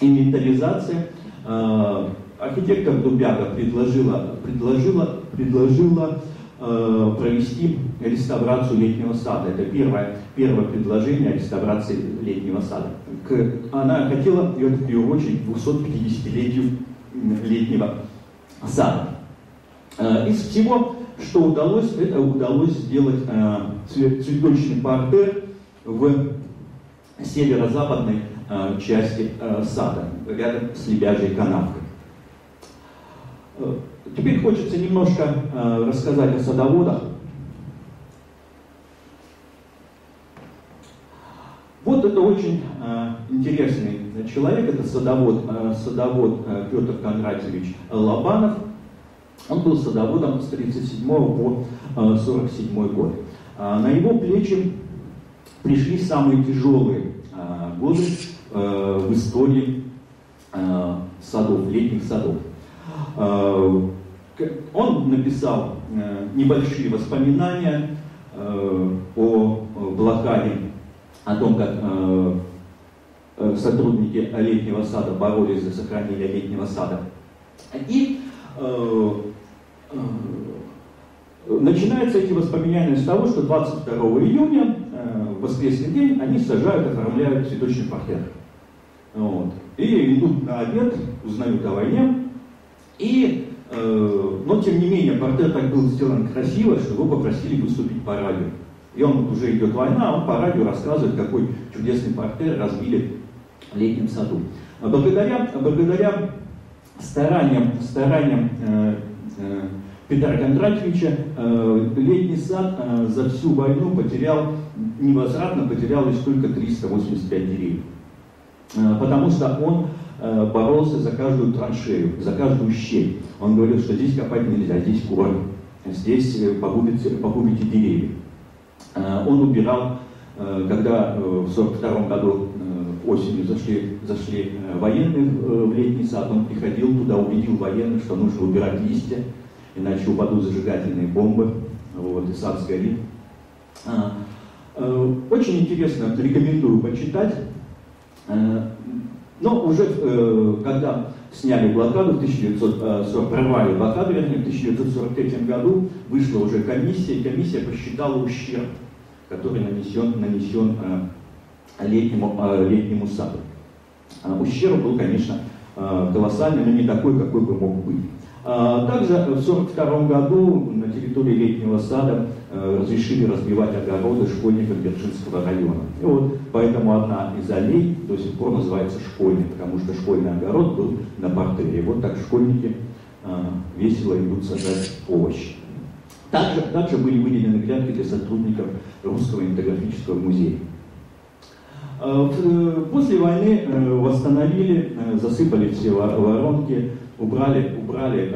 инвентаризация. Э, архитектор Дубяга предложила, предложила, предложила э, провести реставрацию летнего сада. Это первое, первое предложение о реставрации летнего сада. Она хотела, в первую очередь, 250-летию летнего сада. Э, из всего, что удалось, это удалось сделать цветочный партер в северо-западной части э, сада, рядом с Лебяжьей канавкой. Э, теперь хочется немножко рассказать о садоводах. Вот это очень интересный человек, это садовод, садовод Петр Кондратьевич Лобанов. Он был садоводом с 1937 по 1947 год. На его плечи пришли самые тяжелые годы Э, в истории э, садов, летних садов. Э, он написал небольшие воспоминания о блокаде, о том, как сотрудники летнего сада боролись за сохранение летнего сада. И начинаются эти воспоминания с того, что 22 июня, в воскресный день, они сажают, оформляют цветочный портер. Вот. И идут на обед, узнают о войне. И, э, но тем не менее, портрет так был сделан красиво, что его попросили выступить по радио. И он уже идет война, а он по радио рассказывает, какой чудесный портрет разбили в летнем саду. А благодаря, благодаря стараниям, стараниям э, э, Петра Кондратьевича э, летний сад э, за всю войну потерял, невозвратно потерял лишь только 385 деревьев. Э, потому что он э, боролся за каждую траншею, за каждую щель. Он говорил, что здесь копать нельзя, здесь корни, здесь э, погубите, погубите деревья. Он убирал, когда в 1942 году осенью зашли, зашли военные в летний сад, он приходил туда, убедил военных, что нужно убирать листья, иначе упадут зажигательные бомбы, вот, и сад сгорит. Очень интересно, рекомендую почитать. Э, но уже э, когда сняли блокаду в 1940, прорвали блокаду, вернее, в 1943 году вышла уже комиссия, и комиссия посчитала ущерб, который нанесен, нанесен летнему, летнему саду. Ущерб был, конечно, колоссальный, но не такой, какой бы мог быть. Также в 1942 году на территории летнего сада Э, разрешили разбивать огороды школьников Берджинского района. И вот поэтому одна из аллей до сих пор называется школьной, потому что школьный огород был на портере. Вот так школьники э, весело идут сажать овощи. Также, также были выделены грядки для сотрудников Русского интеграфического музея. Э, после войны восстановили, засыпали все воронки, убрали, убрали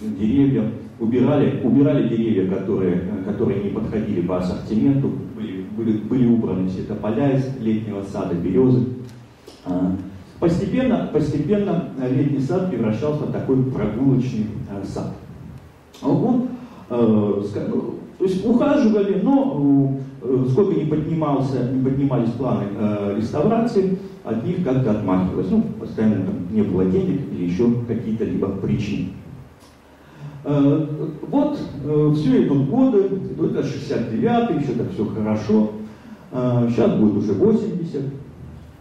деревья, убирали, убирали деревья, которые, которые не подходили по ассортименту, были, были, были убраны все тополя из летнего сада, березы. А, постепенно, постепенно летний сад превращался в такой прогулочный а, сад. Он, э, ну, то есть ухаживали, но э, сколько не, поднимался, не поднимались планы э, реставрации, от них как-то отмахивалось. Ну, постоянно там не было денег или еще какие-то либо причины. Э, вот э, все идут годы, это 69-й, еще так все хорошо. Сейчас э, будет уже 80.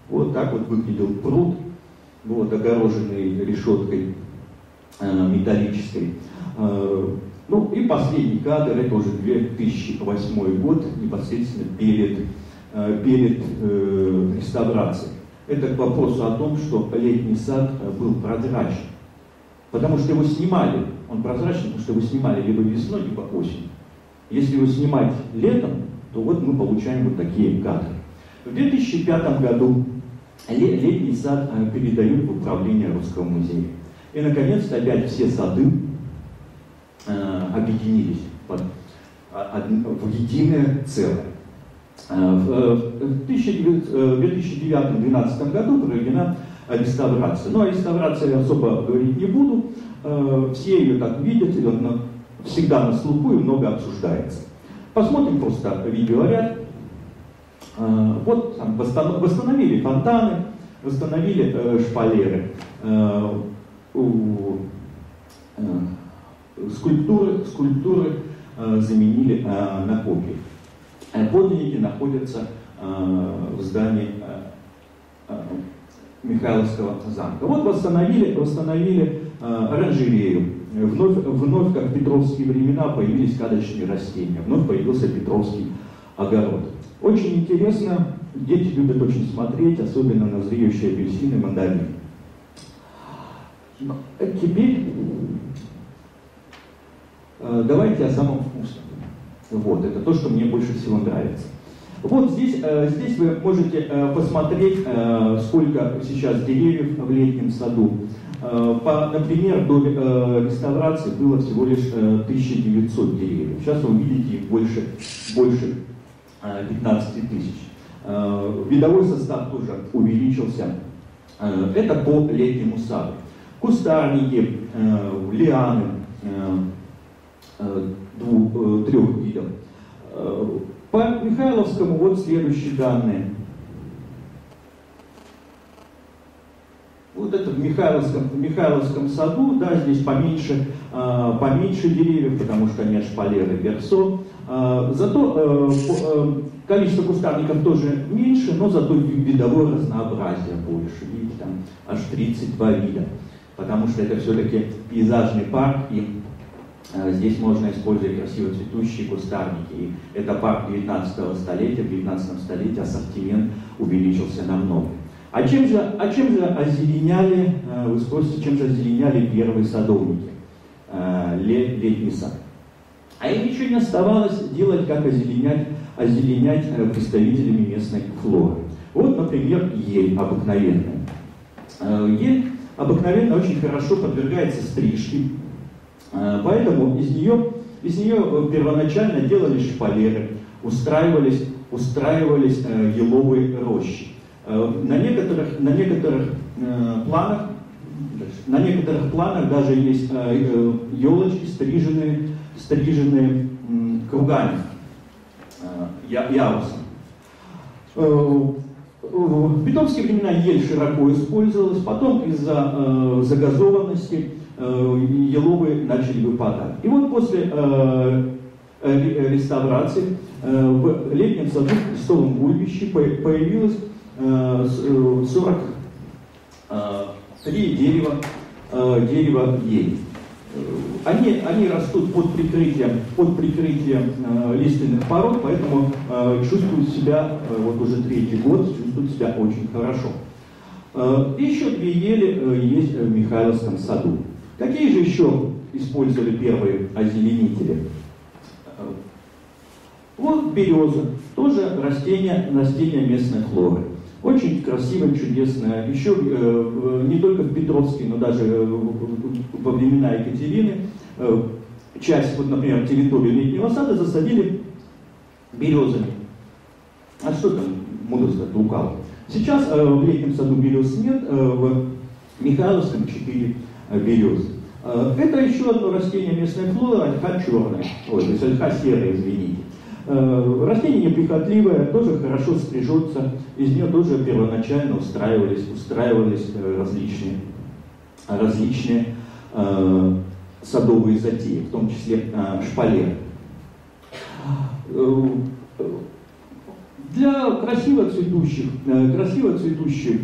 Вот так вот выглядел пруд, вот, огороженный решеткой металлической. Ну и последний кадр, это уже 2008 год, непосредственно перед, перед реставрацией. Это к вопросу о том, что летний сад был прозрачен. Потому что его снимали, он прозрачный, потому что его снимали либо весной, либо осенью. Если его снимать летом, то вот мы получаем вот такие кадры. В 2005 году летний сад э, передают в управление Русского музея. И, наконец-то, опять все сады э, объединились под, а, в единое целое. Э, в 2009-2012 году проведена реставрация. Но о реставрации особо говорить не буду. Э, все ее так видят, и она всегда на слуху и много обсуждается. Посмотрим просто видеоряд. Э, вот там восстановили фонтаны, восстановили э, шпалеры, скульптуры, скульптуры заменили на копии. Подлинники находятся в здании Михайловского замка. Вот восстановили, восстановили оранжерею. Вновь, вновь, как в петровские времена, появились кадочные растения. Вновь появился Петровский огород. Очень интересно, дети любят очень смотреть, особенно на зреющие апельсины, мандарины. Теперь э, давайте о самом вкусном. Вот, это то, что мне больше всего нравится. Вот здесь, э, здесь вы можете э, посмотреть, э, сколько сейчас деревьев в летнем саду. По, например, до реставрации было всего лишь 1900 деревьев. Сейчас вы видите их больше, больше 15 тысяч. Видовой состав тоже увеличился. Это по летнему саду. Кустарники, лианы двух, трех видов по Михайловскому вот следующие данные. Вот это в Михайловском, в Михайловском саду, да, здесь поменьше, э, поменьше деревьев, потому что нет шпалеры берсо. Э, зато э, э, количество кустарников тоже меньше, но зато видовое разнообразие больше. Видите, там аж 32 вида. Потому что это все-таки пейзажный парк, и Э, здесь можно использовать красиво цветущие кустарники. И это парк 19 столетия. В 19 столетии ассортимент увеличился намного. А чем же, а чем же озеленяли, э, вы спросите, чем же озеленяли первые садовники, э, летний сад? А им ничего не оставалось делать, как озеленять, озеленять представителями местной флоры. Вот, например, ель обыкновенная. Ель обыкновенно очень хорошо подвергается стрижке, Э, поэтому из нее, из нее э, первоначально делали шпалеры, устраивались, устраивались э, еловые рощи. На некоторых, на некоторых планах на некоторых планах даже есть елочки, стриженные, стриженные кругами, ярусом. в петровские времена ель широко использовалась, потом из-за э, загазованности э, еловые начали выпадать. И вот после э, реставрации э, в летнем саду в Крестовом гульбище появилось э, 43 э, дерева, э, дерева ели. Они, они растут под прикрытием, под прикрытием э, лиственных пород, поэтому э, чувствуют себя, э, вот уже третий год, чувствуют себя очень хорошо. Э, еще две ели э, есть в Михайловском саду. Какие же еще использовали первые озеленители? Э, вот береза, тоже растение, растение местной флоры. Очень красивое, чудесное. Еще э, не только в Петровске, но даже э, во времена Екатерины э, часть, вот, например, территории летнего сада засадили березами. А что там мудрость от лукавого? Сейчас э, в летнем саду берез нет, э, в Михайловском 4 э, березы. Это еще одно растение местной флоры, ольха черная, ой, то есть ольха серая, извините. Э, растение неприхотливое, тоже хорошо стрижется, из нее тоже первоначально устраивались, устраивались э, различные, различные э, садовые затеи, в том числе э, шпалеры. Э, для красиво цветущих, красиво цветущих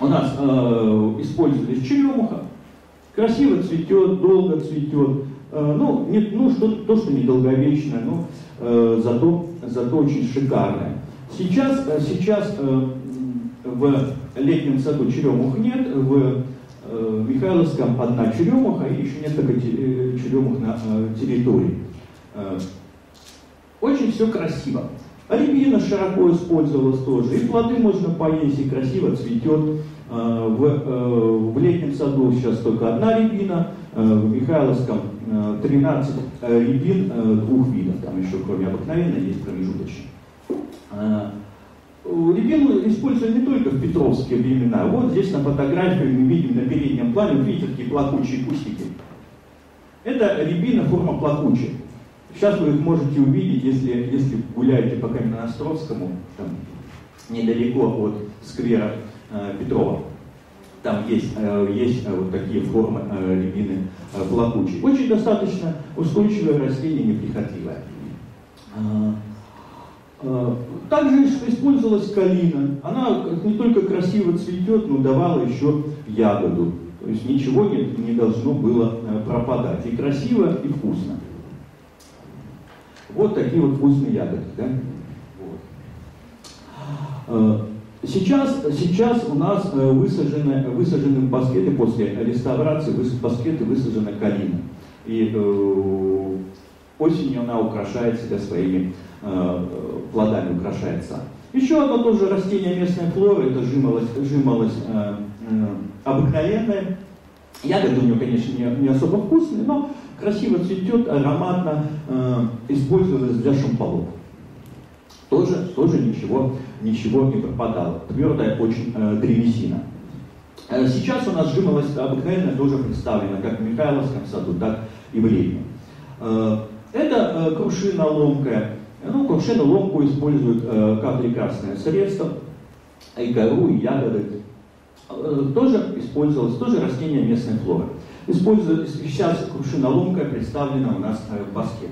у нас э, использовались черемуха, красиво цветет, долго цветет, э, ну, не, ну что, то, что недолговечное, но э, зато, зато очень шикарное. Сейчас, э, сейчас э, в летнем саду черемух нет, в э, Михайловском одна черемуха и еще несколько э, черемух на э, территории. Э, очень все красиво. Рябина широко использовалась тоже. И плоды можно поесть, и красиво цветет. Э, в, э, в летнем саду сейчас только одна рябина, э, в Михайловском 13 рябин двух видов. Там еще кроме обыкновенной есть промежуточные. Рябину используют не только в петровские времена. Вот здесь на фотографии мы видим на переднем плане, видите, такие плакучие кустики. Это рябина форма плакучая. Сейчас вы их можете увидеть, если, если гуляете по Каменноостровскому, там, недалеко от сквера э, Петрова. Там есть, э, есть э, вот такие формы э, рябины плакучей. Очень достаточно устойчивое растение, неприхотливое. А, а, также использовалась калина. Она не только красиво цветет, но давала еще ягоду. То есть ничего не, не должно было пропадать. И красиво, и вкусно. Вот такие вот вкусные ягоды. Да? Вот. Сейчас, сейчас у нас э, высажены, высажены баскеты после реставрации, баскеты высажена калина. И э, осенью она украшает себя своими э, плодами, украшает сад. Еще одно тоже растение местной флоры, это жимолость, жимолость э, э, обыкновенная. Ягоды у нее, конечно, не, не особо вкусные, но красиво цветет, ароматно, э, использовалась для шампалов. Тоже, тоже ничего, ничего не пропадало. Твердая очень э, древесина. Э, сейчас у нас жимолость обыкновенная тоже представлена как в Михайловском саду, так и в Летнем. Э, это э, крушина ломкая. Ну, крушину ломку используют как лекарственное средство, и кору, и ягоды. Тоже использовалось, тоже растение местной флоры. Используют, сейчас крушина ломкая представлена у нас в баске.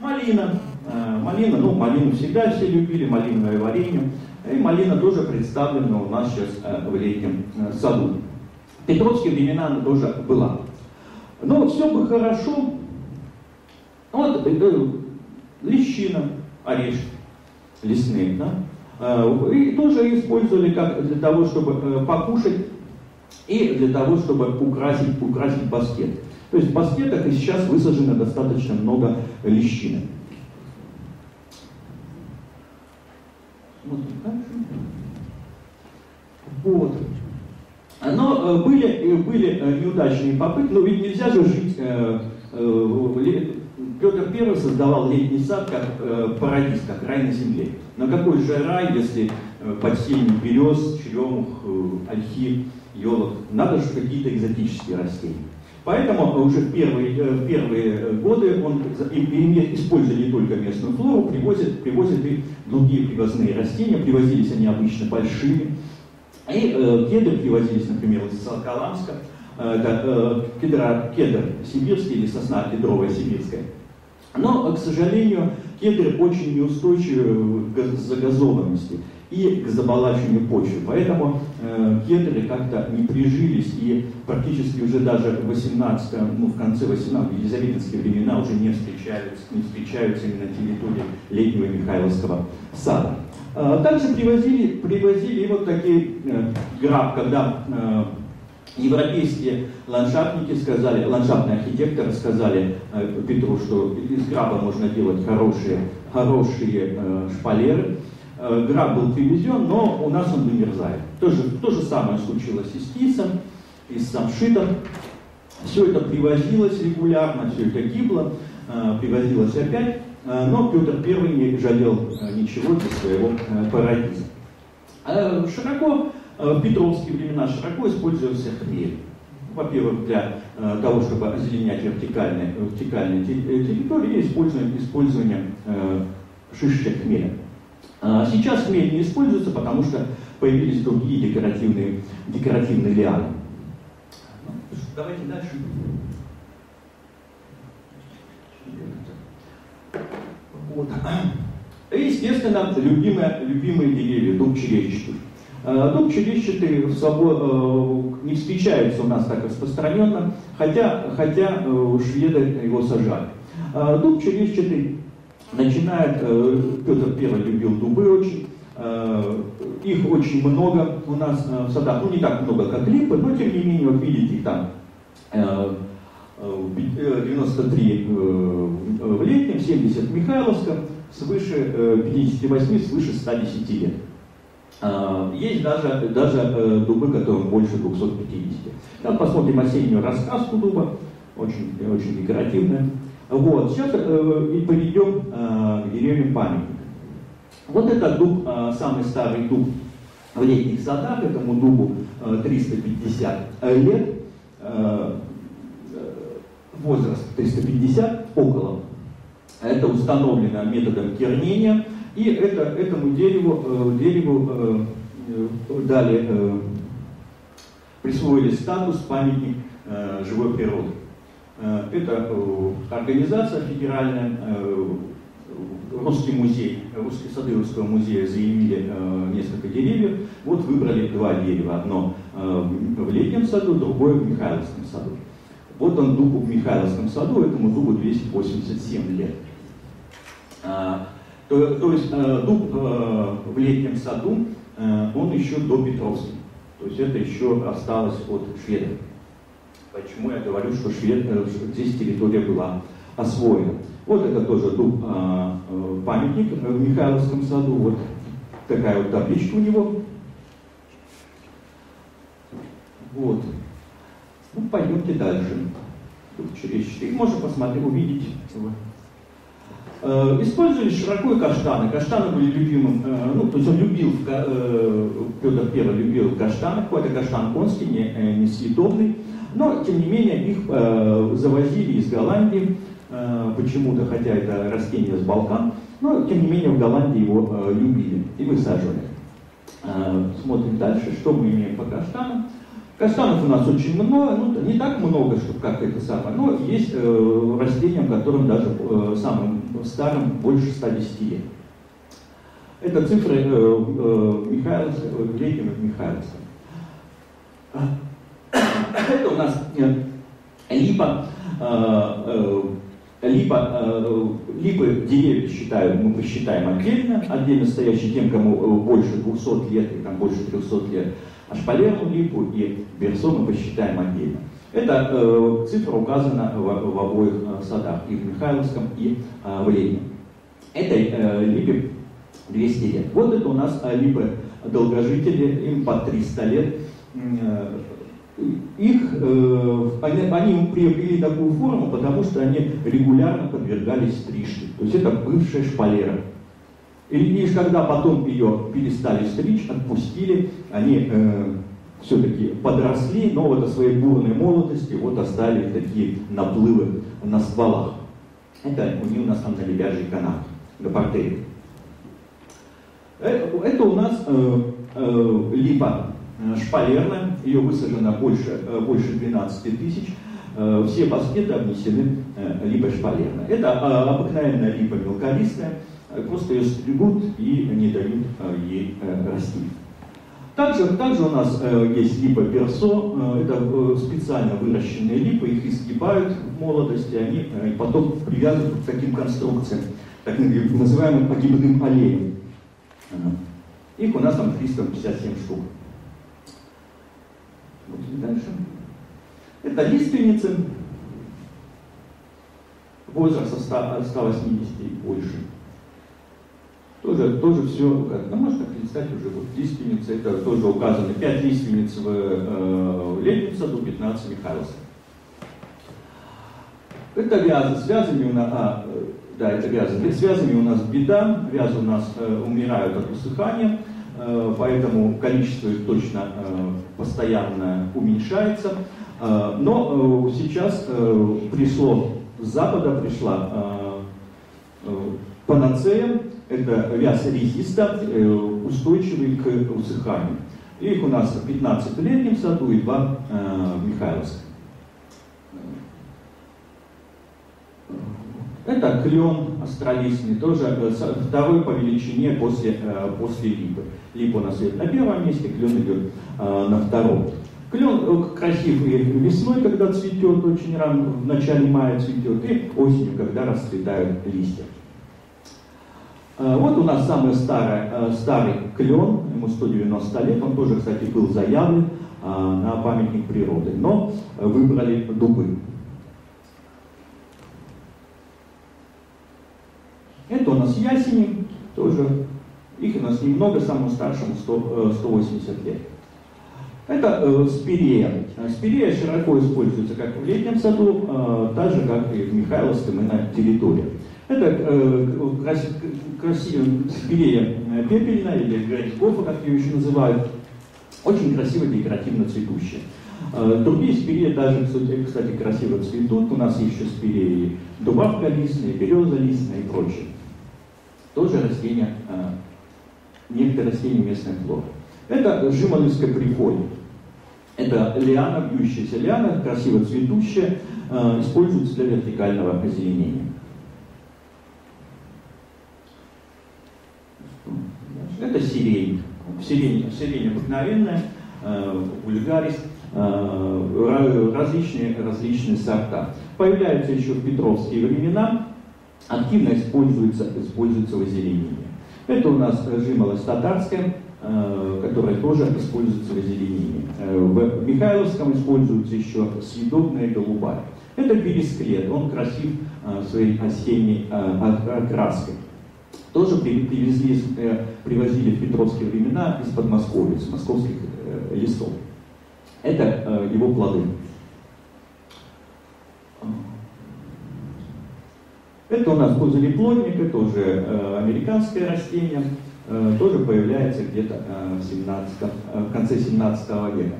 Малина. Э, малина, ну, малину всегда все любили, малиновое варенье. И малина тоже представлена у нас сейчас э, в летнем э, саду. Петровские времена она тоже была. Но все бы хорошо. Вот э, лещина, орешки лесные, да? И тоже использовали как для того, чтобы покушать и для того, чтобы украсить, украсить баскет. То есть в баскетах и сейчас высажено достаточно много лещины. Вот. Но э, были, были неудачные попытки, но ведь нельзя же жить Петр I создавал летний сад как э, парадиз, как рай на земле. Но какой же рай, если э, под сенью берез, черемух, э, ольхи, елок? Надо же какие-то экзотические растения. Поэтому уже в первые, в первые годы он, используя не только местную флору, привозит, привозит и другие привозные растения. Привозились они обычно большими. И э, кедры привозились, например, из Солоколамска. Э, э, кедра, кедр сибирский или сосна кедровая сибирская. Но, к сожалению, кедры очень неустойчивы к загазованности и к заболачиванию почвы. Поэтому э, кедры как-то не прижились и практически уже даже в 18, ну, в конце 18 елизаветинские времена уже не встречаются, не встречаются именно на территории летнего Михайловского сада. Э, также привозили, привозили вот такие э, граб, когда э, Европейские ландшафтники сказали, ландшафтные архитекторы сказали э, Петру, что из граба можно делать хорошие, хорошие э, шпалеры. Э, граб был привезен, но у нас он вымерзает. То же, то же самое случилось и с кисом, и с самшитом. Все это привозилось регулярно, все это гибло, э, привозилось опять, э, но Петр I не жалел ничего для своего парадиза. Э, широко в петровские времена широко использовался хмель. Во-первых, для того, чтобы озеленять вертикальные, вертикальные территории, использование, использование шишечек хмеля. А сейчас хмель не используется, потому что появились другие декоративные, декоративные лианы. Давайте дальше. Вот. И, естественно, любимые, любимые деревья, дуб черещик. Дуб черещатый в свобод... не встречается у нас так распространенно, хотя, хотя э, шведы его сажали. Дуб черещатый начинает, э, Петр I любил дубы очень, э, их очень много у нас в садах, ну не так много, как липы, но тем не менее, вот видите, их там 93 в летнем, 70 в Михайловском, свыше 58, свыше 110 лет. Есть даже, даже э, дубы, которым больше 250. Сейчас посмотрим осеннюю рассказку дуба, очень, очень декоративная. Вот, сейчас э, и перейдем э, к деревьям памятника. Вот этот дуб, самый старый дуб в летних садах, этому дубу 350 лет, возраст 350, около. Это установлено методом кернения. И это, этому дереву, э, дереву э, э, дали, присвоили статус памятник живой природы. Это организация федеральная, Русский музей, Русский сады Русского музея заявили несколько деревьев. Вот выбрали два дерева. Одно в летнем саду, другое в Михайловском саду. Вот он дуб в Михайловском саду, этому дубу 287 лет. То, то есть э, дуб э, в летнем саду, э, он еще до Петровского. То есть это еще осталось от шведов. Почему я говорю, что швед, здесь территория была освоена. Вот это тоже дуб, памятник в Михайловском саду. Вот такая вот табличка у него. Вот. Ну, пойдемте дальше. Тут через 4. Можно посмотреть, увидеть. Э, использовались широко и каштаны. Каштаны были любимым, э, ну, то есть он любил, э, Петр I любил каштаны, какой-то каштан конский, не, несъедобный, но, тем не менее, их завозили из Голландии, почему-то, хотя это растение с Балкан, но, тем не менее, в Голландии его любили и высаживали. Смотрим дальше, что мы имеем по каштанам. Каштанов у нас очень много, ну не так много, чтобы как это самое, но есть э, растения, которым даже э, самым старым больше 110 лет. Это цифры э, э, Михайловска, э, летнего Михайловска. Это у нас э, липа, э, э, липа, э, липы деревья считают, мы посчитаем отдельно, отдельно стоящие тем, кому э, больше 200 лет и там больше 300 лет а шпалеру липу и берсо мы посчитаем отдельно. Эта э, цифра указана в, в обоих э, садах, и в Михайловском, и э, в Ленине. Этой э, липе 200 лет. Вот это у нас э, липы долгожители, им по 300 лет. Э, их, э, они, приобрели такую форму, потому что они регулярно подвергались стрижке. То есть это бывшая шпалера. И лишь когда потом ее перестали стричь, отпустили, они э, все-таки подросли, но вот о своей бурной молодости вот оставили такие наплывы на стволах. Это у них у нас там на лебяжий канат, на портере. Это, это у нас э, э, липа шпалерная, ее высажено больше, э, больше 12 тысяч. Э, все баскеты обнесены э, липой шпалерной. Это э, обыкновенная липа мелколистная, просто ее стригут и не дают ей расти. Также, также у нас есть липа персо, это специально выращенные липы, их изгибают в молодости, они потом привязывают к таким конструкциям, так называемым погибным аллеям. Их у нас там 357 штук. Дальше. Это лиственницы, возраст 100, 180 и больше. Тоже, тоже все, как, ну, можно представить уже, вот лиственницы, это тоже указано, 5 лиственниц в, э, в летнем саду, 15 в Михайловском. Это вязы, с у нас, а, да, это вязы, с у нас беда, вязы у нас э, умирают от усыхания, э, поэтому количество их точно э, постоянно уменьшается. Э, но э, сейчас э, пришло, с запада пришла э, э, панацея, это вяз резиста, э, устойчивый к усыханию. Их у нас 15 в летнем саду и 2 э, в Михайловском. Это клен астролистный, тоже э, второй по величине после, после липы. Липа у нас на первом месте, клен идет на втором. Клен красив и весной, когда цветет, очень рано, в начале мая цветет, и осенью, когда расцветают листья. Э, вот у нас самый старый, э, старый клен, ему 190 лет, он тоже, кстати, был заявлен э, на памятник природы, но выбрали дубы. Это у нас ясени, тоже, их у нас немного, самому старшему 100, 180 лет. Это э, спирея. Спирея широко используется как в летнем саду, э, так же, как и в Михайловском и на территории. Это э, красивая спирея э, пепельная или грейсгофа, как ее еще называют. Очень красиво декоративно цветущая. Э, другие спиреи даже, кстати, красиво цветут. У нас еще спиреи дубавка листная, береза листная и прочее. Тоже растения, э, некоторые растения местной флоры. Это жимолевская прихолья. Это лиана, бьющаяся лиана, красиво цветущая, используется для вертикального озеленения. Это сирень. Сирень, сирень обыкновенная, э, э, различные, различные сорта. Появляются еще в петровские времена, активно используется, используется в озеленении. Это у нас жимолость татарская, э, которая тоже используется в озеленении. Э, в Михайловском используется еще съедобная голубая. Это пересклет, он красив э, своей осенней окраской тоже привезли, привозили в петровские времена из Подмосковья, из московских лесов. Это его плоды. Это у нас плотник, тоже американское растение, тоже появляется где-то в, 17, в конце 17 века.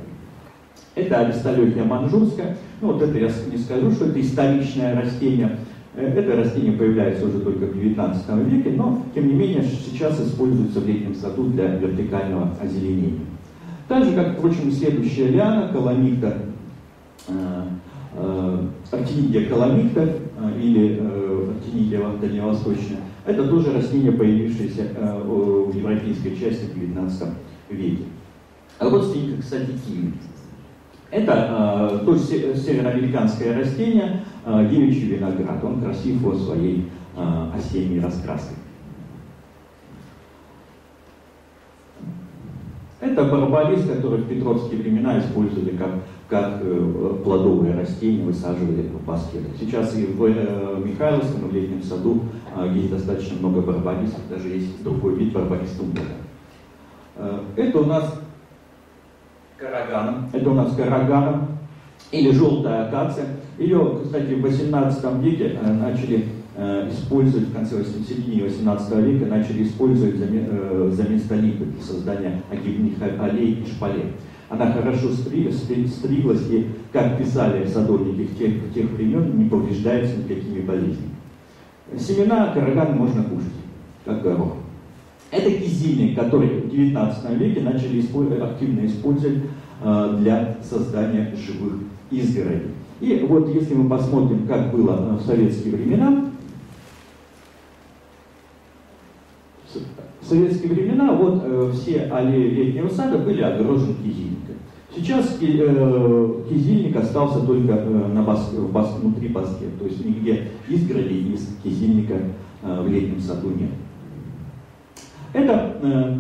Это аристолехия манжурская. Ну вот это я не скажу, что это историчное растение, Э, это растение появляется уже только в XIX веке, но, тем не менее, сейчас используется в летнем саду для вертикального озеленения. Так же, как, впрочем, следующая лиана, э, э, актинидия каламикта э, или э, актинидия дальневосточная, это тоже растение, появившееся э, в европейской части в XIX веке. А Родственник, кстати, киви. Это э, тоже североамериканское растение, э, девичий виноград. Он красив по своей э, осенней раскраской. Это барбарис, который в петровские времена использовали как, как э, плодовое растение, высаживали баскетах. Сейчас и в э, Михайловском, в летнем саду э, есть достаточно много барбарисов, даже есть другой вид барбарис Э, это у нас карагана. Это у нас карагана или желтая акация. Ее, кстати, в 18 веке начали использовать, в конце середине 18 века начали использовать за место липы для создания огибных аллей и шпалей. Она хорошо стриглась, и, как писали садовники тех, тех времен, не повреждается никакими болезнями. Семена карагана можно кушать, как горох. Это кизильник, который в 19 веке начали активно использовать э, для создания живых изгородей. И вот если мы посмотрим, как было в советские времена, в советские времена вот э, все аллеи летнего сада были огорожены кизильником. Сейчас э, кизильник остался только э, на бас, в бас, внутри баскет, то есть нигде изгороди из кизильника э, в летнем саду нет. Это, э,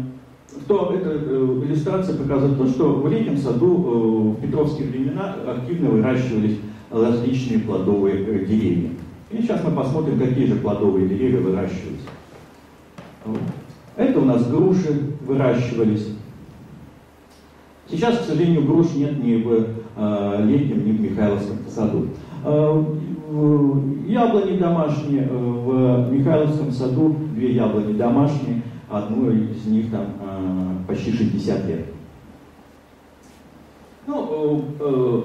то, эта иллюстрация показывает то, что в летнем саду в петровские времена активно выращивались различные плодовые деревья. И сейчас мы посмотрим, какие же плодовые деревья выращиваются. Это у нас груши выращивались. Сейчас, к сожалению, груш нет ни в э, летнем, ни в Михайловском саду. Э, яблони домашние, э, в Михайловском саду две яблони домашние, одну из них там э, почти 60 лет. Ну, э,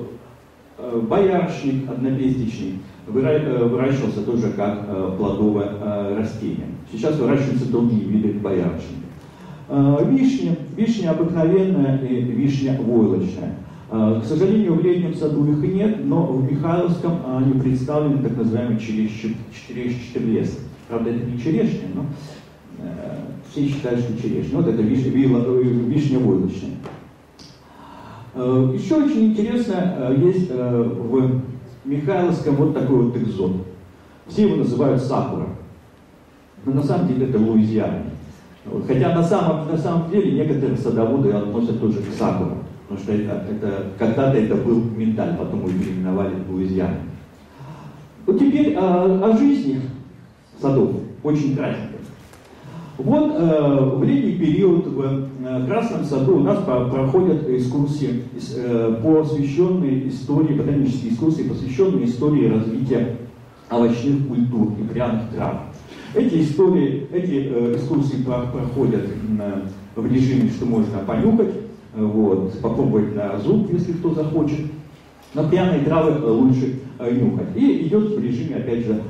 э, боярышник однопестичный выращивался тоже как плодовое растение. Сейчас выращиваются другие виды боярышника. Вишня, вишня обыкновенная и вишня войлочная. К сожалению, в летнем саду их нет, но в Михайловском они представлены так называемый черещ-четырлес. Правда, это не черешня, но все считают, что черешня. Вот это вишня, вишня войлочная. Э, Еще очень интересно, э, есть э, в Михайловском вот такой вот экзот. Все его называют сакура. Но на самом деле это Луизиана. Хотя на самом, на самом деле некоторые садоводы относят тоже к сакуру. Потому что это, это, когда-то это был миндаль, потом его переименовали в Луизиану. Вот теперь о, о жизни садов. Очень кратенько. Вот э, в летний период в э, Красном саду у нас по, проходят экскурсии, э, посвященные истории, ботанические экскурсии, посвященные истории развития овощных культур и пряных трав. Эти истории, эти э, экскурсии про, проходят э, в режиме, что можно понюхать, э, вот, попробовать на зуб, если кто захочет. Но пряные травы лучше нюхать. И идет в режиме, опять же,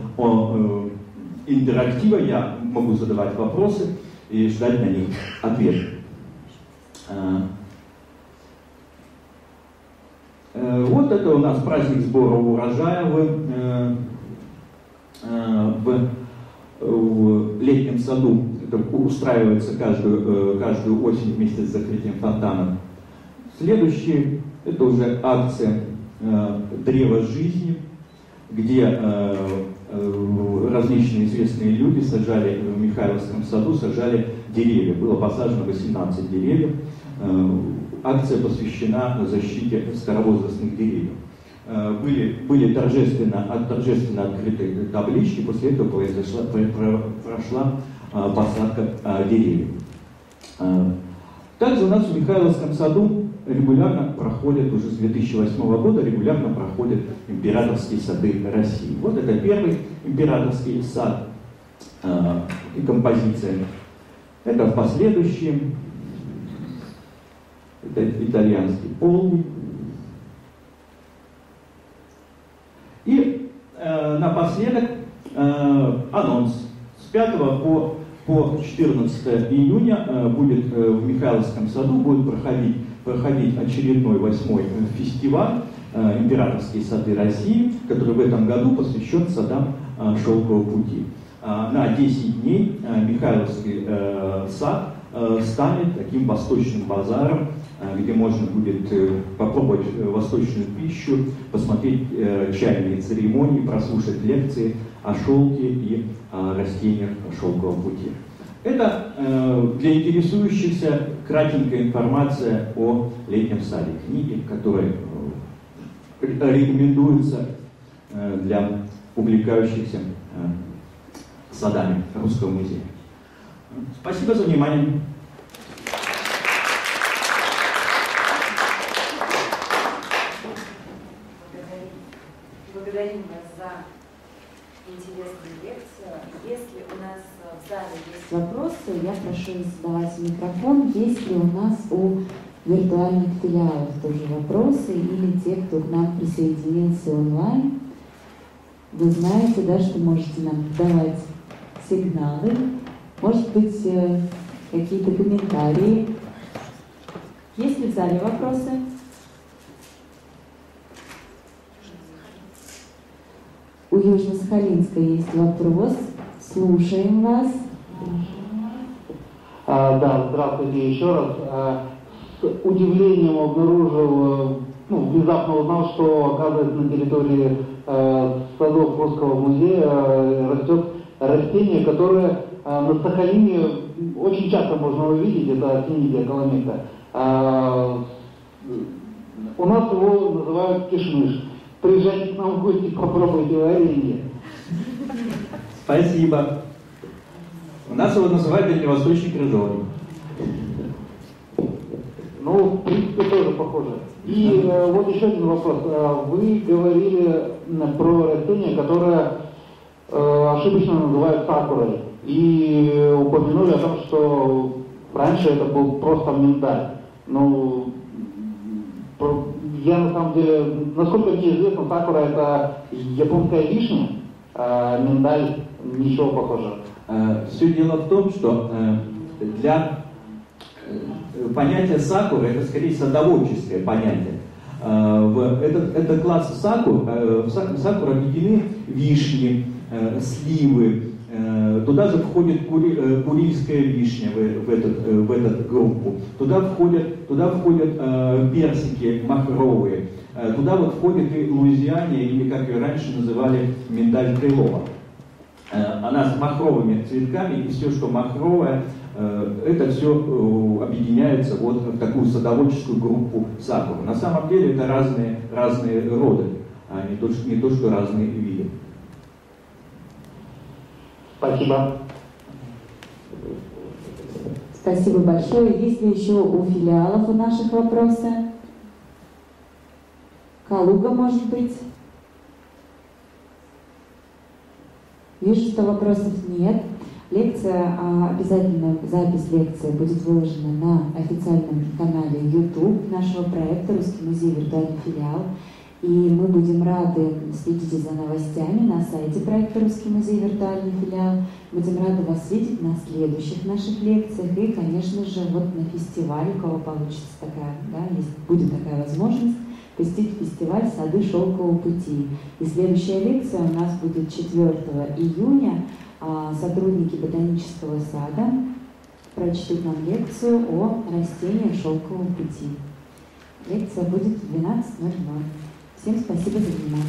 интерактива я могу задавать вопросы и ждать на них ответ. Вот это у нас праздник сбора урожая в, в, в летнем саду. Устраивается каждую, каждую осень вместе с закрытием фонтанов. Следующий это уже акция «Древо жизни», где Э, различные известные люди сажали в Михайловском саду, сажали деревья. Было посажено 18 деревьев. Э, акция посвящена защите старовозрастных деревьев. Э, были, были торжественно, торжественно открыты таблички, после этого произошла, прошла посадка деревьев. Также у нас в Михайловском саду регулярно проходят, уже с 2008 года регулярно проходят императорские сады России. Вот это первый императорский сад э, и композиция. Это в последующем, это итальянский полный. И э, напоследок э, анонс. С 5 по, по 14 июня э, будет э, в Михайловском саду будет проходить проходить очередной восьмой э, фестиваль э, «Императорские сады России», который в этом году посвящен садам э, Шелкового пути. На 10 дней Михайловский сад станет таким восточным базаром, где можно будет попробовать восточную пищу, посмотреть чайные церемонии, прослушать лекции о шелке и растениях шелкового пути. Это э, для интересующихся кратенькая информация о летнем саде. Книги, которые э, рекомендуются э, для увлекающихся э, садами Русского музея. Спасибо за внимание. Благодарим вас за интересную лекцию. Если у нас в есть вопросы, я прошу задавать микрофон. Есть ли у нас у виртуальных филиалов тоже вопросы, или те, кто к нам присоединился онлайн. Вы знаете, да, что можете нам давать сигналы, может быть, э, какие-то комментарии. Есть ли в зале вопросы? У Южно-Сахалинска есть вопрос. Слушаем вас. А, да, здравствуйте еще раз. А, с удивлением обнаружил, ну, внезапно узнал, что, оказывается, на территории а, садов Русского музея а, растет растение, которое а, на Сахалине очень часто можно увидеть, это синидия коломита. А, у нас его называют кишмыш. Приезжайте к нам в гости, попробуйте варенье. Спасибо. У нас его называют дальневосточный крыжовник. Ну, в принципе, тоже похоже. И э, вот еще один вопрос. Э, вы говорили про растение, которое э, ошибочно называют сакурой. И упомянули о том, что раньше это был просто миндаль. Ну, я на самом деле, насколько мне известно, сакура это японская вишня, а миндаль ничего похожего. Э, Все дело в том, что э, для э, понятия сакуры это скорее садоводческое понятие. Это, это класс сакур, в сакур объединены вишни, сливы, Туда же входит кури, курильская вишня в, в, этот, в этот группу. Туда входят, туда входят персики махровые. Туда вот входит и Луизиане, или как ее раньше называли, миндаль крылова. Э, она с махровыми цветками, и все, что махровое, э, это все э, объединяется вот в такую садоводческую группу сакуры. На самом деле это разные, разные роды, а не то, что, не то, что разные виды. Спасибо. Спасибо большое. Есть ли еще у филиалов у наших вопросы? Калуга, может быть? Вижу, что вопросов нет. Лекция, а, обязательно запись лекции будет выложена на официальном канале YouTube нашего проекта «Русский музей. Виртуальный филиал». И мы будем рады, следите за новостями на сайте проекта «Русский музей. Виртуальный филиал». Будем рады вас видеть на следующих наших лекциях и, конечно же, вот на фестивале, у кого получится такая, да, есть, будет такая возможность, посетить фестиваль «Сады шелкового пути». И следующая лекция у нас будет 4 июня. А, сотрудники ботанического сада прочтут нам лекцию о растениях шелкового пути. Лекция будет в 12.00. Всем спасибо за внимание.